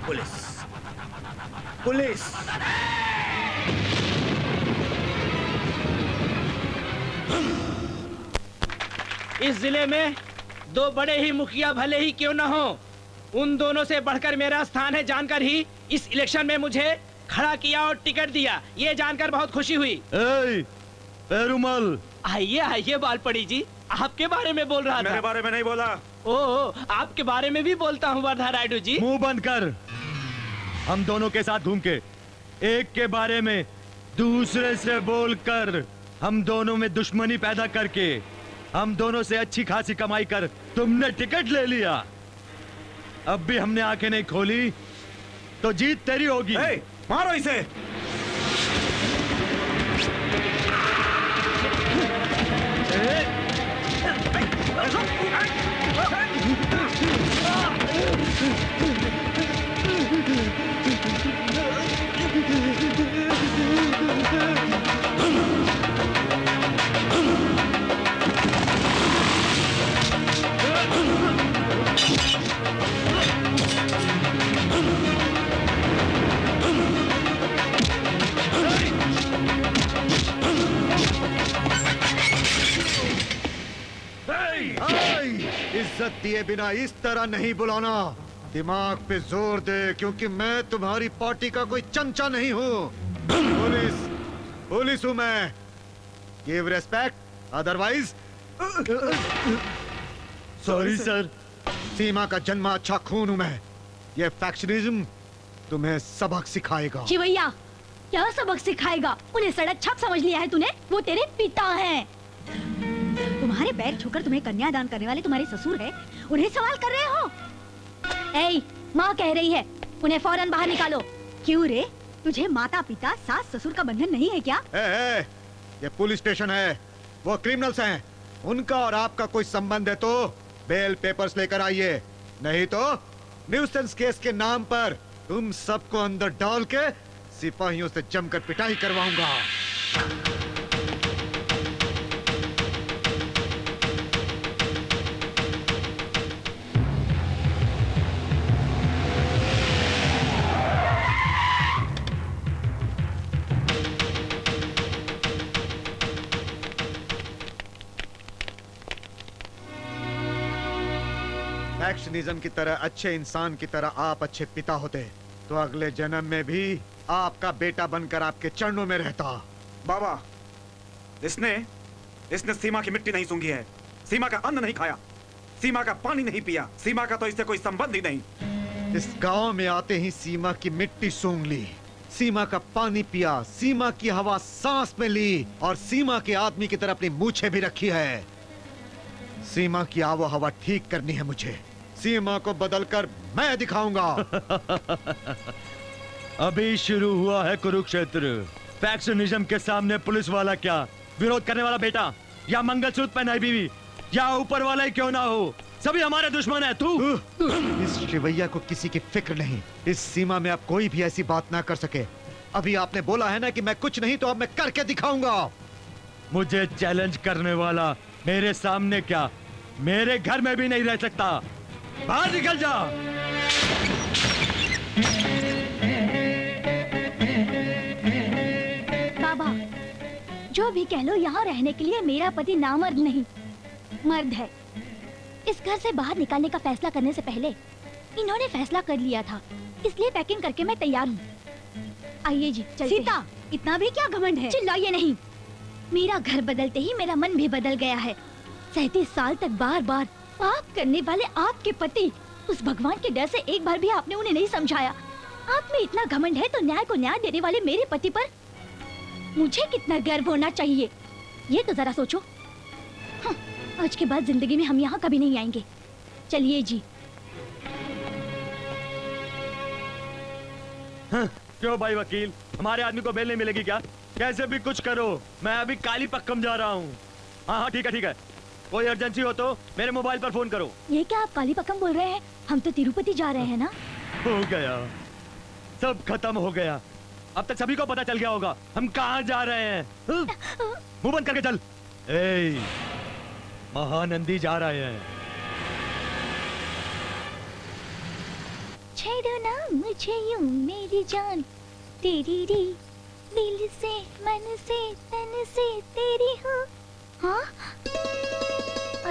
पुलिस। पुलिस।
इस ज़िले में दो बड़े ही मुखिया भले ही क्यों न हो उन दोनों से बढ़कर मेरा स्थान है जानकर ही इस इलेक्शन में मुझे खड़ा किया और टिकट दिया। ये जानकर बहुत खुशी हुई।
पेरुमल।
आइए आइए बाल पड़ी जी। आपके बारे में बोल रहा था।
मेरे बारे में नहीं बोला।
ओ आपके बारे में भी बोलता हूँ वर्धा रायडू जी।
मुँह बंद कर। हम दोनों के साथ घूम के एक के बारे में दूसरे से बोलकर हम दोनों में दुश्मनी पैदा करके हम दोनों से अच्छी खासी कमाई कर तुमने टिकट ले लिया। अब भी हमने आँखें नहीं खोली तो जीत तेरी होगी।
मारो इसे
दिए बिना इस तरह नहीं बुलाना। दिमाग पे ज़ोर दे, क्योंकि मैं तुम्हारी पार्टी का कोई चमचा नहीं हूँ। पुलिस पुलिस हूँ मैं। Give respect otherwise
sorry sir
Seema का जन्म अच्छा खून हूँ मैं। ये फैक्शनिज्म तुम्हें सबक सिखाएगा।
शिवैया क्या सबक सिखाएगा? उन्हें सड़क छप समझ लिया है तूने? वो तेरे पिता हैं।
तुम्हारे पैर छूकर तुम्हें कन्यादान करने वाले तुम्हारे ससुर है। उन्हें सवाल कर रहे हो?
ए माँ कह रही है उन्हें फ़ौरन बाहर निकालो।
क्यों रे? तुझे माता पिता सास ससुर का बंधन नहीं है क्या?
ए, ए, ये पुलिस स्टेशन है। वो क्रिमिनल्स हैं। उनका और आपका कोई संबंध है तो बेल पेपर्स लेकर आइए। नहीं तो न्यूसेंस केस के नाम पर तुम सबको अंदर डाल के सिपाहियों से जमकर पिटाई करवाऊँगा। फैक्शनिज्म की तरह अच्छे इंसान की तरह आप अच्छे पिता होते। तो अगले जन्म में भी आपका बेटा बनकर आपके चरणों में रहता।
बाबा इसने इसने सीमा की मिट्टी नहीं सूंघी है सीमा का अन्न नहीं खाया सीमा का पानी नहीं पिया सीमा का तो इससे कोई संबंध ही नहीं।
इस गाँव में आते ही सीमा की मिट्टी सूंघ ली सीमा का पानी पिया सीमा की हवा सांस में ली और सीमा के आदमी की तरह अपनी मूछे भी रखी है। सीमा की आबो हवा ठीक करनी है मुझे। सीमा को बदलकर मैं दिखाऊँगा। [laughs]
अभी शुरू हुआ है कुरुक्षेत्र। फैक्शनिज्म के सामने पुलिस वाला क्या? विरोध करने वाला बेटा? या मंगलसूत्र पहनाई बीवी? या ऊपर वाला ही क्यों ना हो? सभी हमारे दुश्मन है तू? [laughs]
इस शिवैया को किसी की फ़िक्र नहीं। इस सीमा में आप कोई भी ऐसी बात ना कर सके। अभी आपने बोला है ना कि मैं कुछ नहीं तो अब मैं करके दिखाऊँगा।
मुझे चैलेंज करने वाला मेरे सामने क्या? मेरे घर में भी नहीं रह सकता। बाहर निकल जा
बाबा जो भी कह लो यहाँ रहने के लिए मेरा पति नामर्द नहीं मर्द है। इस घर से बाहर निकालने का फैसला करने से पहले इन्होंने फैसला कर लिया था इसलिए पैकिंग करके मैं तैयार हूँ। आइए जी चलते
सीता,
हैं। इतना भी क्या घमंड है? चिल्लाइए नहीं। मेरा घर बदलते ही मेरा मन भी बदल गया है। सैतीस साल तक बार बार पाप करने वाले आपके पति। उस भगवान के डर से एक बार भी आपने उन्हें नहीं समझाया। आप में इतना घमंड है तो न्याय को न्याय देने वाले मेरे पति पर मुझे कितना गर्व होना चाहिए। ये तो जरा सोचो। हाँ, आज के बाद ज़िंदगी में हम यहाँ कभी नहीं आएँगे। चलिए जी।
हाँ, क्यों भाई वकील? हमारे आदमी को बेल नहीं मिलेगी क्या? कैसे भी कुछ करो। मैं अभी काली पक्कम जा रहा हूँ। हाँ हाँ ठीक है ठीक है। कोई इमरजेंसी हो तो मेरे मोबाइल पर फ़ोन करो।
ये क्या आप काली पक्कम बोल रहे हैं? हम तो तिरुपति जा रहे हैं ना? [laughs]
हो गया। सब खत्म हो गया। अब तक सभी को पता चल गया होगा। हम कहाँ जा रहे हैं? मुँह बंद करके चल। ए, महानंदी जा रहे हैं।
छेड़ो ना मुझे यूँ मेरी जान। तेरी री दिल से मन से तन से तेरी हूँ। हाँ?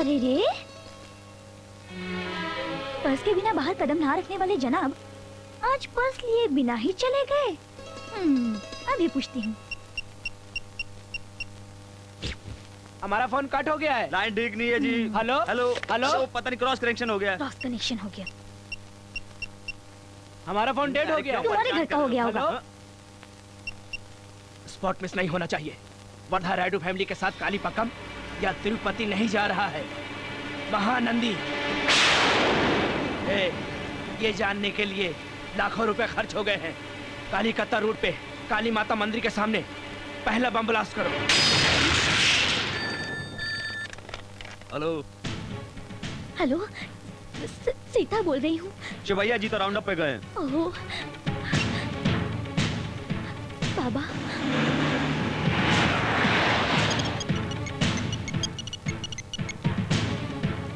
अरे रे। पर्स के बिना बाहर कदम ना रखने वाले जनाब आज पर्स लिए बिना ही चले गए। हम्म, अभी पूछती हूँ।
हमारा फ़ोन कट हो गया है।
लाइन ठीक नहीं है जी।
हेलो?
हेलो?
हेलो?
पता नहीं क्रॉस कनेक्शन हो गया।
क्रॉस कनेक्शन हो गया।
हमारा फ़ोन डेड हो गया।
तुम्हारे घर का हो गया होगा।
स्पॉट मिस नहीं होना चाहिए। वर्धा रायडू फैमिली के साथ काली पक्कम या तिरुपति नहीं जा रहा है। महानंदी। ए, ये जानने के लिए लाखों रुपए खर्च हो गए हैं। कालीकत्ता रूट पे काली माता मंदिर के सामने पहला बम ब्लास्ट करो।
हेलो।
हेलो सीता बोल रही हूँ।
शिवैया जी तो राउंड अप पे गए
ओह। बाबा।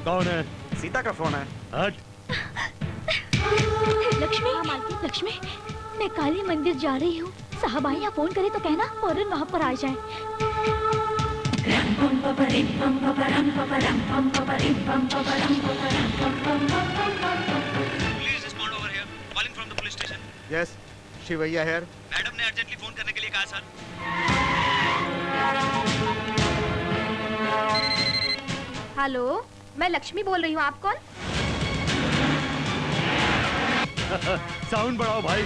कौन है?
सीता का फ़ोन है।
हट
लक्ष्मी? लक्ष्मी। मैं काली मंदिर जा रही हूँ। साहब यहाँ फ़ोन करे तो कहना फ़ौरन वहाँ पर आ जाए।
यस शिवैया हेयर
मैडम ने अर्जेंटली फ़ोन करने के लिए कहा सर
हेलो मैं लक्ष्मी बोल रही हूँ आप कौन? [laughs]
साउंड बढ़ाओ भाई।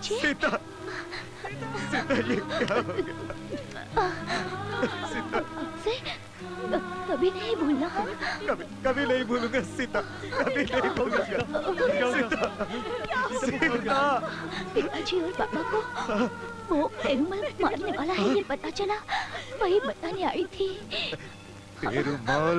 दीजिए
सीता सीता ये क्या हो गया? सीता।
से कभी नहीं भूलना।
कभी कभी नहीं भूलूँगा सीता। कभी नहीं भूलूँगा। सीता। सीता।
पिताजी और पापा को वो पेरुमल मारने वाला है ये पता चला। वही बताने आई थी।
पेरुमल?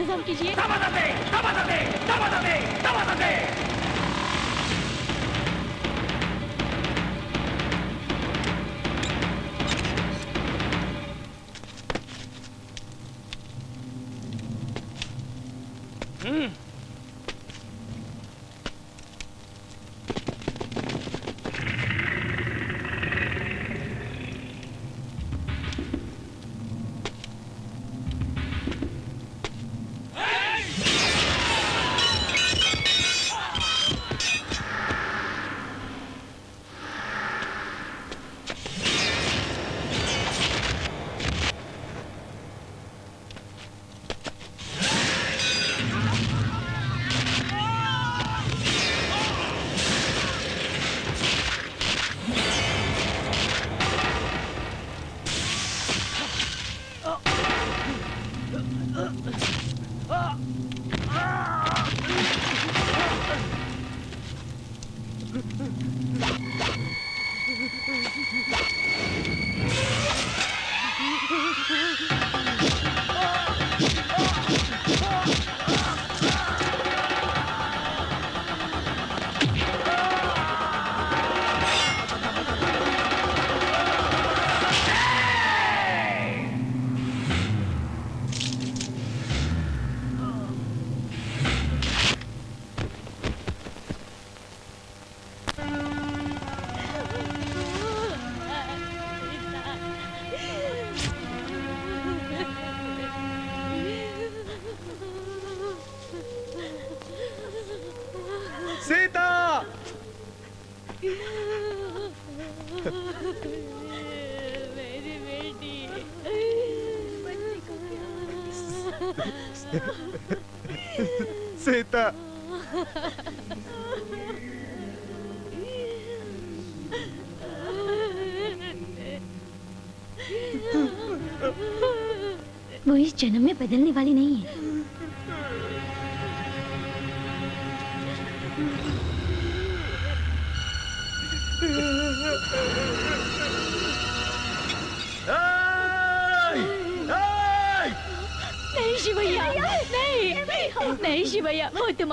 इंतज़ाम कीजिए।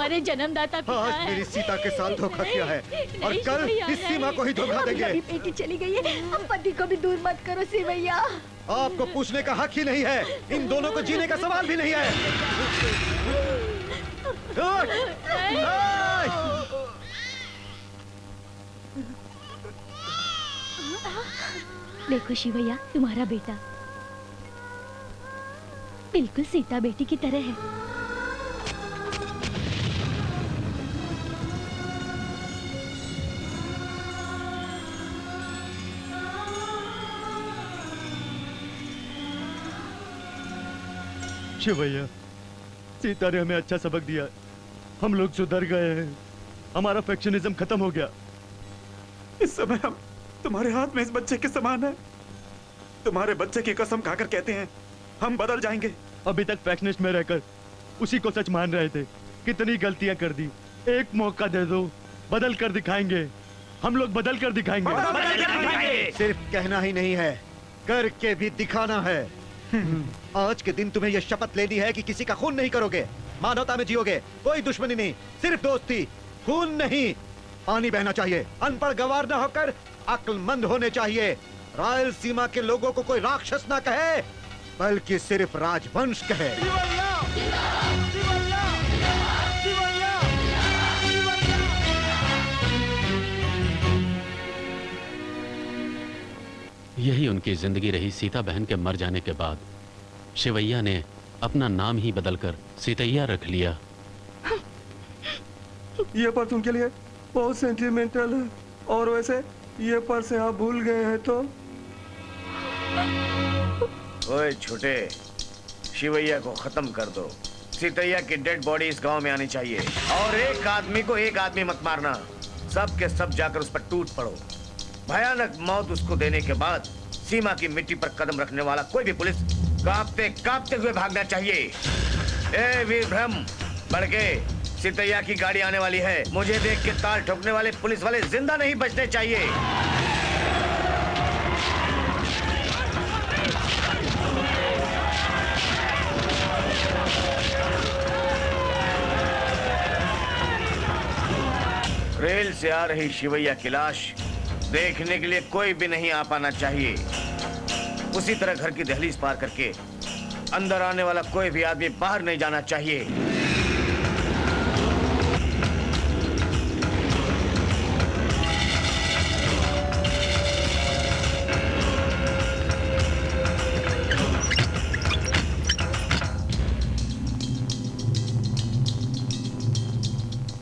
तुम्हारे जन्मदाता पिता
आज
है।
मेरी सीता के साथ धोखा किया है। और कल इस सीमा को ही धोखा देंगे।
बेटी चली गई है। अब पति को भी दूर मत करो शिवैया
आपको पूछने का हक ही नहीं है। इन दोनों को जीने का सवाल भी नहीं है।
देखो शिवैया तुम्हारा बेटा। बिल्कुल सीता बेटी की तरह है।
शिवैया सीता ने हमें अच्छा सबक दिया। हम लोग सुधर गए हैं हमारा फैक्शनिज्म खत्म हो गया।
इस समय हम तुम्हारे हाथ में इस बच्चे के समान है। तुम्हारे बच्चे की कसम खाकर कहते हैं हम बदल जाएँगे।
अभी तक फैक्शनिस्ट में रहकर उसी को सच मान रहे थे। कितनी गलतियाँ कर दी। एक मौका दे दो बदल कर दिखाएँगे। हम लोग बदल कर दिखाएँगे।
सिर्फ़ कहना ही नहीं है करके भी दिखाना है। [laughs] आज के दिन तुम्हें यह शपथ लेनी है कि किसी का खून नहीं करोगे। मानवता में जियोगे। कोई दुश्मनी नहीं, सिर्फ़ दोस्ती। खून नहीं। पानी बहना चाहिए। अनपढ़ गवार न होकर अक्लमंद होने चाहिए। रायल सीमा के लोगों को कोई राक्षस ना कहे, बल्कि सिर्फ़ राजवंश कहे।
यही उनकी ज़िंदगी रही सीता बहन के मर जाने के बाद। शिवैया ने अपना नाम ही बदलकर सीतैया रख लिया। [laughs]
ये पर्स उनके लिए बहुत सेंटिमेंटल है। और वैसे ये पर्स आप भूल गए हैं तो?
ओए छोटे शिवैया को खत्म कर दो। सीतैया की डेड बॉडी इस गाँव में आनी चाहिए। और एक आदमी को एक आदमी मत मारना। सब के सब जाकर उस पर टूट पड़ो। भयानक मौत उसको देने के बाद सीमा की मिट्टी पर कदम रखने वाला कोई भी पुलिस कांपते कांपते हुए भागना चाहिए। ए वीर ब्रह्म बढ़ के। सीतैया की गाड़ी आने वाली है। मुझे देख के ताल ठोकने वाले पुलिस वाले ज़िंदा नहीं बचने चाहिए। रेल से आ रही शिवैया की लाश। देखने के लिए कोई भी नहीं आ पाना चाहिए। उसी तरह घर की दहलीज पार करके अंदर आने वाला कोई भी आदमी बाहर नहीं जाना चाहिए।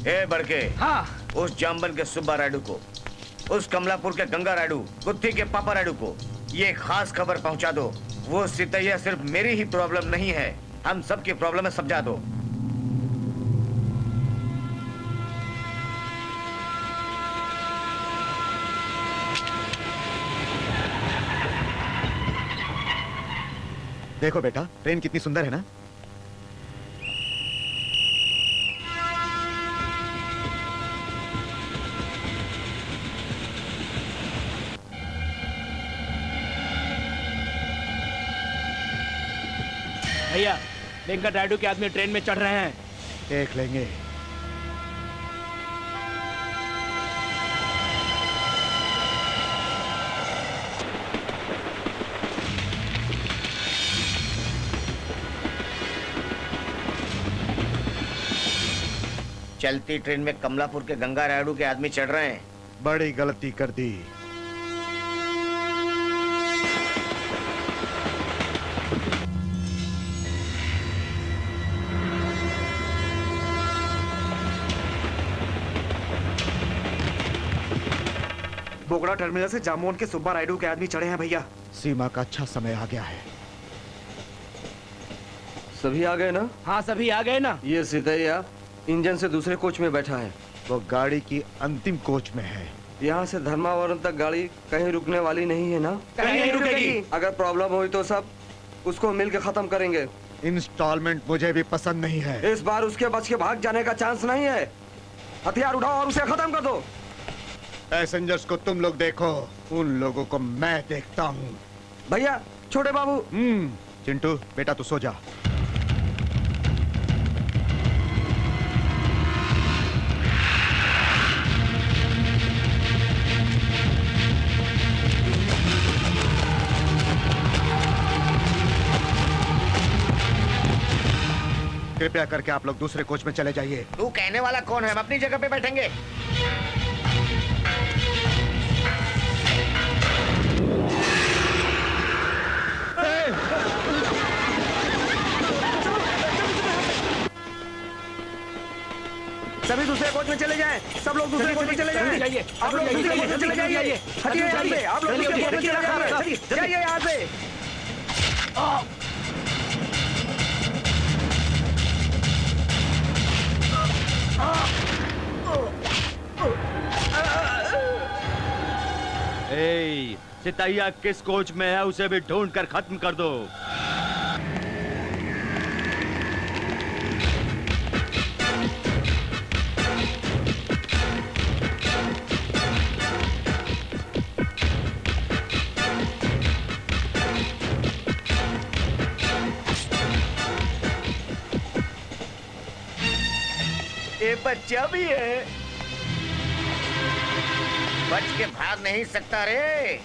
ए बड़के
हाँ।
उस जामबन के सुब्बा रायडू को उस कमलापुर के गंगा रायडू गुत्थी के पापा रायडू को। ये खास खबर पहुँचा दो। वो सितैया सिर्फ़ मेरी ही प्रॉब्लम नहीं है। हम सबकी प्रॉब्लम है समझा दो।
देखो बेटा, ट्रेन कितनी सुंदर है ना?
भैया वेंकट रायडू के आदमी ट्रेन में चढ़ रहे हैं।
देख लेंगे।
चलती ट्रेन में कमलापुर के गंगा रायडू के आदमी चढ़ रहे हैं।
बड़ी गलती कर दी।
बोगड़ा टर्मिनल से जामोन के सुब्बा रायडू के आदमी चढ़े हैं भैया।
सीमा का अच्छा समय आ गया है।
सभी आ गए ना?
हाँ सभी आ गए ना।
ये सितैया इंजन से दूसरे कोच में बैठा है।
वो गाड़ी की अंतिम कोच में है।
यहाँ से धर्मावरम तक गाड़ी कहीं रुकने वाली नहीं है ना?
कहीं नहीं रुकेगी।
अगर प्रॉब्लम हुई तो सब उसको मिल के खत्म करेंगे।
इंस्टॉलमेंट मुझे भी पसंद नहीं है।
इस बार उसके बच के भाग जाने का चांस नहीं है। हथियार उठाओ और उसे खत्म कर दो।
पैसेंजर्स को तुम लोग देखो। उन लोगों को मैं देखता हूँ।
भैया छोटे बाबू।
हम्म चिंटू बेटा तू सो जा।
कृपया करके आप लोग दूसरे कोच में चले जाइए।
तू कहने वाला कौन है? हम अपनी जगह पे बैठेंगे।
सभी दूसरे कोच में चले जाएँ। सब लोग दूसरे कोच में चले जाएँ। आप लोग दूसरे कोच में चले जाइए। हटिए यहाँ से। आप लोग दूसरे कोच में चले जाइए। जाइए यहाँ से।
ए, सितैया किस कोच में है, उसे भी ढूंढ कर खत्म कर दो।
बच्चा भी है। बच के भाग नहीं सकता रे।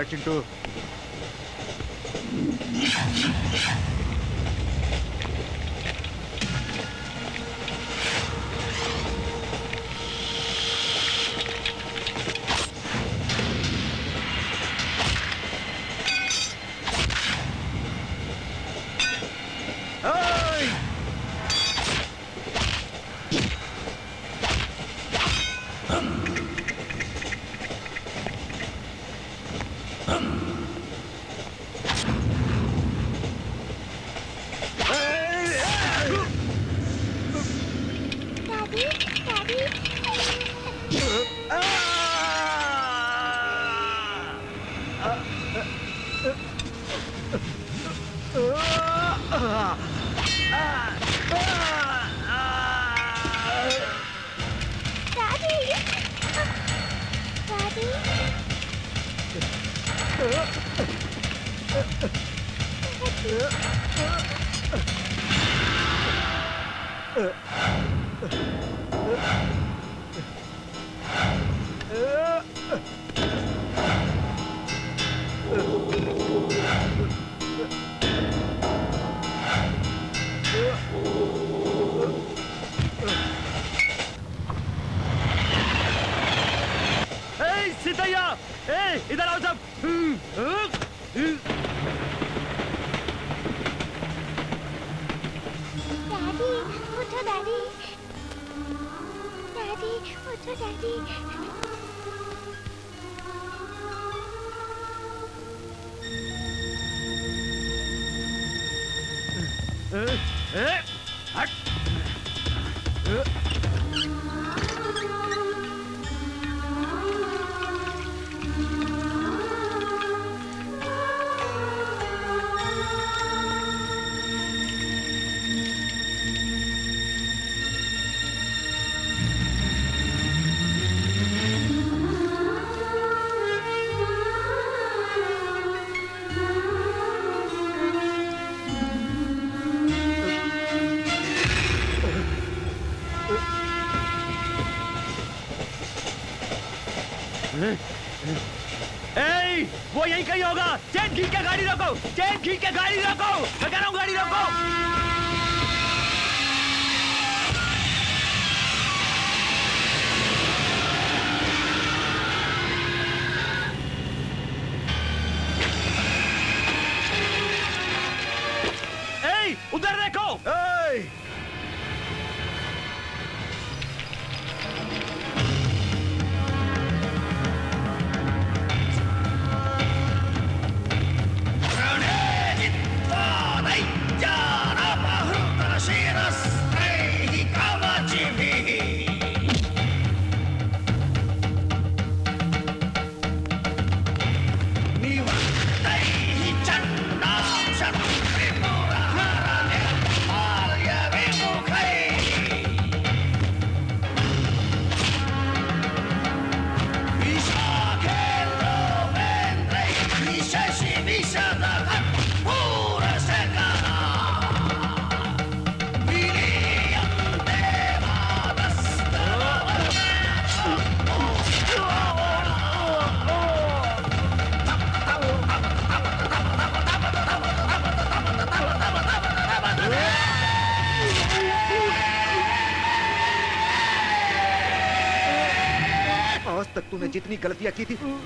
तो यहाँ
चेन खींच के गाड़ी रोको चेन खींच के गाड़ी रोको। मैं कह रहा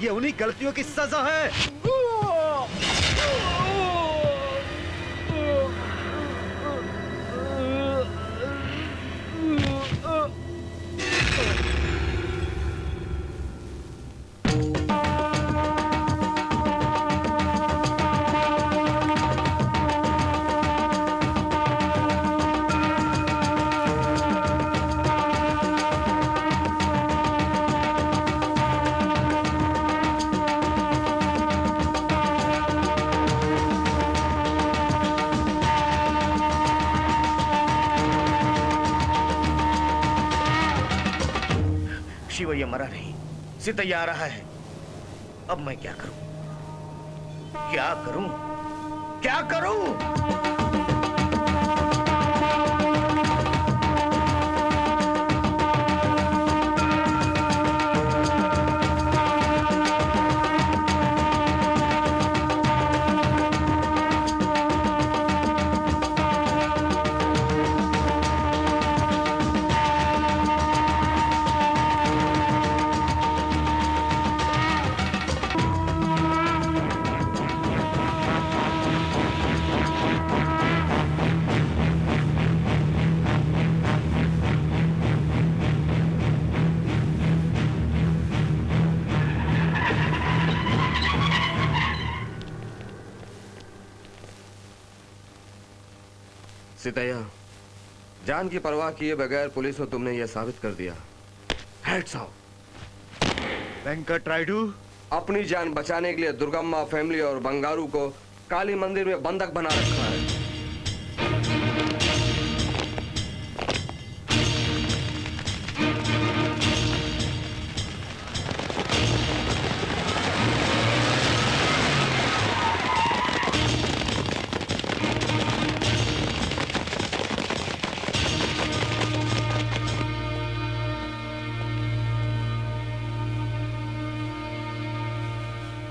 ये उन्हीं गलतियों की सजा है।
सितैया रहा है। अब मैं क्या करूँ? क्या करूँ?
जान की परवाह किए बगैर पुलिस को तुमने यह साबित कर दिया। हेड्स ऑफ़
वेंकट रायडू
अपनी जान बचाने के लिए दुर्गम्मा फैमिली और बंगारू को काली मंदिर में बंधक बना रखा है।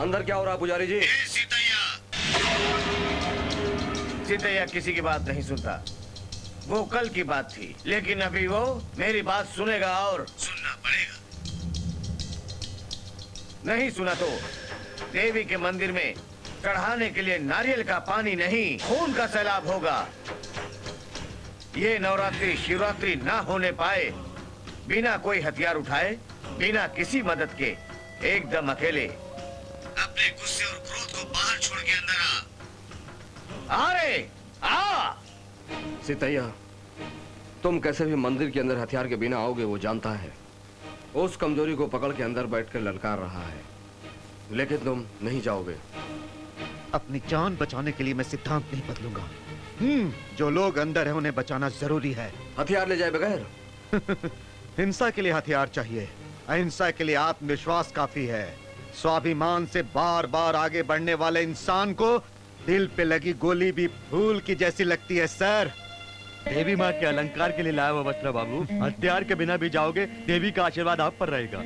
अंदर क्या हो रहा पुजारी जी?
सितैया किसी की बात नहीं सुनता। वो कल की बात थी लेकिन अभी वो मेरी बात सुनेगा और सुनना पड़ेगा। नहीं सुना तो देवी के मंदिर में चढ़ाने के लिए नारियल का पानी नहीं खून का सैलाब होगा। ये नवरात्रि शिवरात्रि ना होने पाए बिना कोई हथियार उठाए बिना किसी मदद के एकदम अकेले अपने गुस्से और क्रोध को बाहर छोड़ के अंदर आ। आ रे आ।
सितैया तुम कैसे भी मंदिर के अंदर हथियार के बिना आओगे वो जानता है। उस कमज़ोरी को पकड़ के अंदर बैठकर ललकार रहा है। लेकिन तुम नहीं जाओगे।
अपनी जान बचाने के लिए मैं सिद्धांत नहीं बदलूँगा। हम्म जो लोग अंदर है उन्हें बचाना ज़रूरी है।
हथियार ले जाए बगैर। [laughs]
हिंसा के लिए हथियार चाहिए। अहिंसा के लिए आत्मविश्वास काफ़ी है। स्वाभिमान से बार बार आगे बढ़ने वाले इंसान को दिल पे लगी गोली भी फूल की जैसी लगती है सर
देवी माँ के अलंकार के लिए लाया हुआ वस्त्र बाबू हथियार के बिना भी जाओगे देवी का आशीर्वाद आप पर रहेगा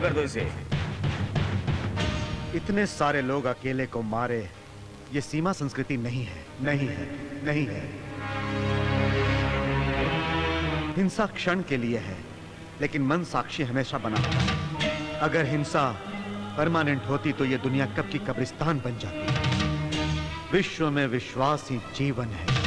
कर दो इसे।
इतने सारे लोग अकेले को मारे, ये सीमा संस्कृति नहीं है नहीं है नहीं है। हिंसा क्षण के लिए है, लेकिन मन साक्षी हमेशा बना अगर हिंसा परमानेंट होती तो ये दुनिया कब की कब्रिस्तान बन जाती। विश्व में विश्वास ही जीवन है।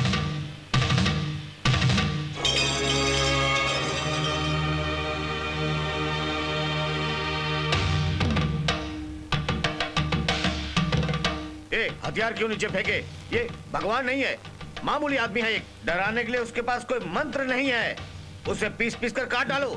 हथियार क्यों नीचे फेंके? ये भगवान नहीं है। मामूली आदमी है एक। डराने के लिए उसके पास कोई मंत्र नहीं है। उसे पीस पीस कर काट डालो।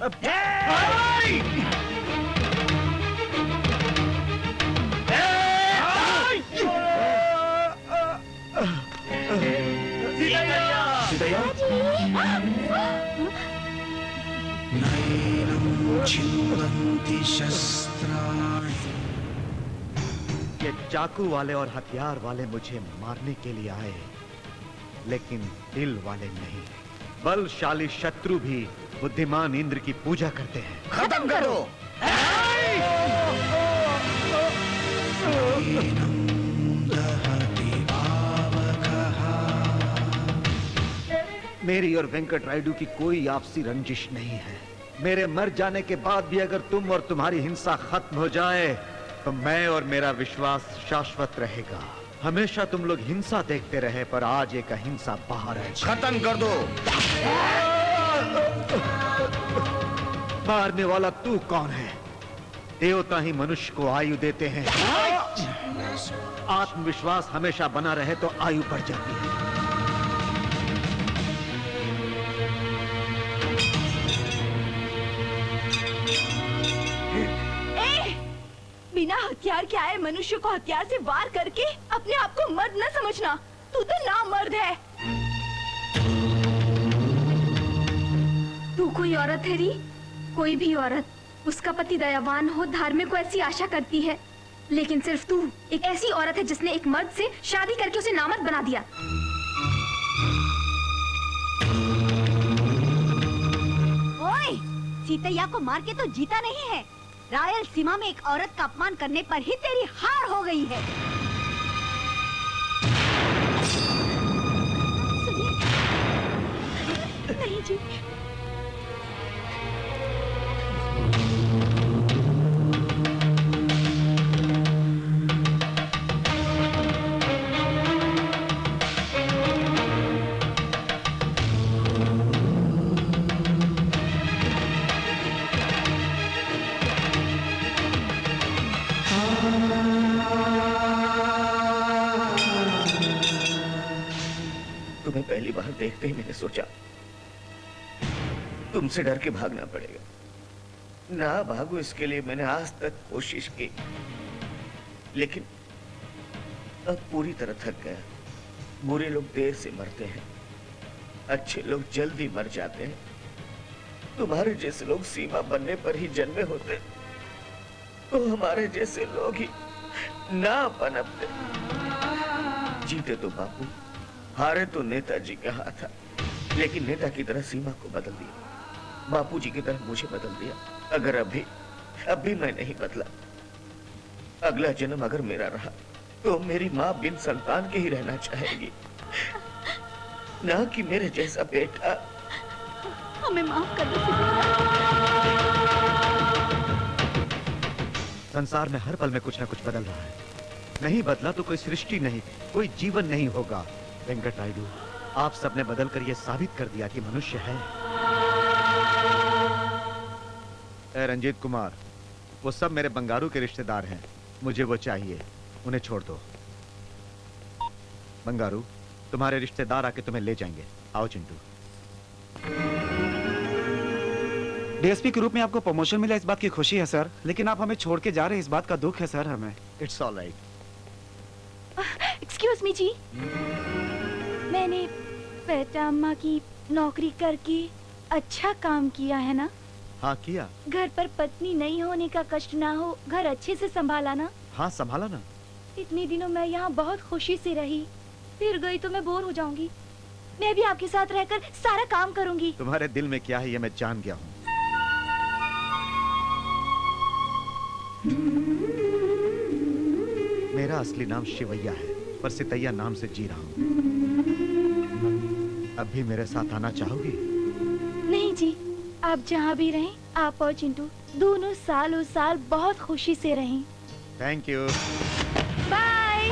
छिन्दन्ति शस्त्राणि।
ये चाकू वाले और हथियार वाले मुझे मारने के लिए आए लेकिन दिल वाले नहीं बलशाली शत्रु भी बुद्धिमान इंद्र की पूजा करते हैं।
खत्म करो।
मेरी और वेंकट रायडू की कोई आपसी रंजिश नहीं है। मेरे मर जाने के बाद भी अगर तुम और तुम्हारी हिंसा खत्म हो जाए तो मैं और मेरा विश्वास शाश्वत रहेगा। हमेशा तुम लोग हिंसा देखते रहे पर आज एक अहिंसा बाहर है।
खत्म कर दो।
मारने वाला तू कौन है? देवता ही मनुष्य को आयु देते हैं। आत्मविश्वास हमेशा बना रहे तो आयु बढ़ जाती है।
बिना हथियार के आए मनुष्य को हथियार से वार करके अपने आप को मर्द न समझना। तू तो ना मर्द है।
तू कोई औरत है री? कोई भी औरत। उसका पति दयावान हो धार्मिक को ऐसी आशा करती है। लेकिन सिर्फ़ तू एक ऐसी औरत है जिसने एक मर्द से शादी करके उसे नामर्द बना दिया।
ओए सीतैया को मार के तो जीता नहीं है। रायल सीमा में एक औरत का अपमान करने पर ही तेरी हार हो गई है।
नहीं जी।
तुमसे डर के भागना पड़ेगा। ना भागो इसके लिए मैंने आज तक कोशिश की। लेकिन अब पूरी तरह थक गया। बुरे लोग देर से मरते हैं। अच्छे लोग जल्दी मर जाते हैं। तुम्हारे जैसे लोग सीमा बनने पर ही जन्मे होते तो हमारे जैसे लोग ही ना पनपते जीते तो बापू, हारे तो नेताजी के हाथ था लेकिन नेता की तरह सीमा को बदल दिया। बापूजी की तरह मुझे बदल दिया। अगर अभी अभी मैं नहीं बदला अगला जन्म अगर मेरा रहा तो मेरी माँ बिन संतान के ही रहना चाहेगी। ना कि मेरे जैसा बेटा।
हमें माफ़ कर दो
संसार में हर पल में कुछ ना कुछ बदल रहा है। नहीं बदला तो कोई सृष्टि नहीं कोई जीवन नहीं होगा। वेंकट नायडू आप सबने बदल कर यह साबित कर दिया कि मनुष्य है। रंजीत कुमार वो सब मेरे बंगारू के रिश्तेदार हैं। मुझे वो चाहिए। उन्हें छोड़ दो। बंगारू तुम्हारे रिश्तेदार आके तुम्हें ले जाएँगे। आओ चिंटू।
डीएसपी के रूप में आपको प्रमोशन मिला इस बात की खुशी है सर। लेकिन आप हमें छोड़ के जा रहे हैं इस बात का दुख है सर हमें।
It's all right
excuse me जी। मैंने बेटा अम्मा की नौकरी करके अच्छा काम किया है ना?
हाँ किया।
घर पर पत्नी नहीं होने का कष्ट ना हो घर अच्छे से संभाला ना
हाँ संभाला ना
इतने दिनों मैं यहाँ बहुत खुशी से रही फिर गई तो मैं बोर हो जाऊँगी। मैं भी आपके साथ रहकर सारा काम करूँगी।
तुम्हारे दिल में क्या है ये मैं जान गया हूँ। मेरा असली नाम शिवैया है पर सितैया नाम से जी रहा हूँ। अब भी मेरे साथ आना चाहोगी?
नहीं जी। आप जहाँ भी रहें आप और चिंटू दोनों सालों साल बहुत खुशी से रहें।
Thank you
bye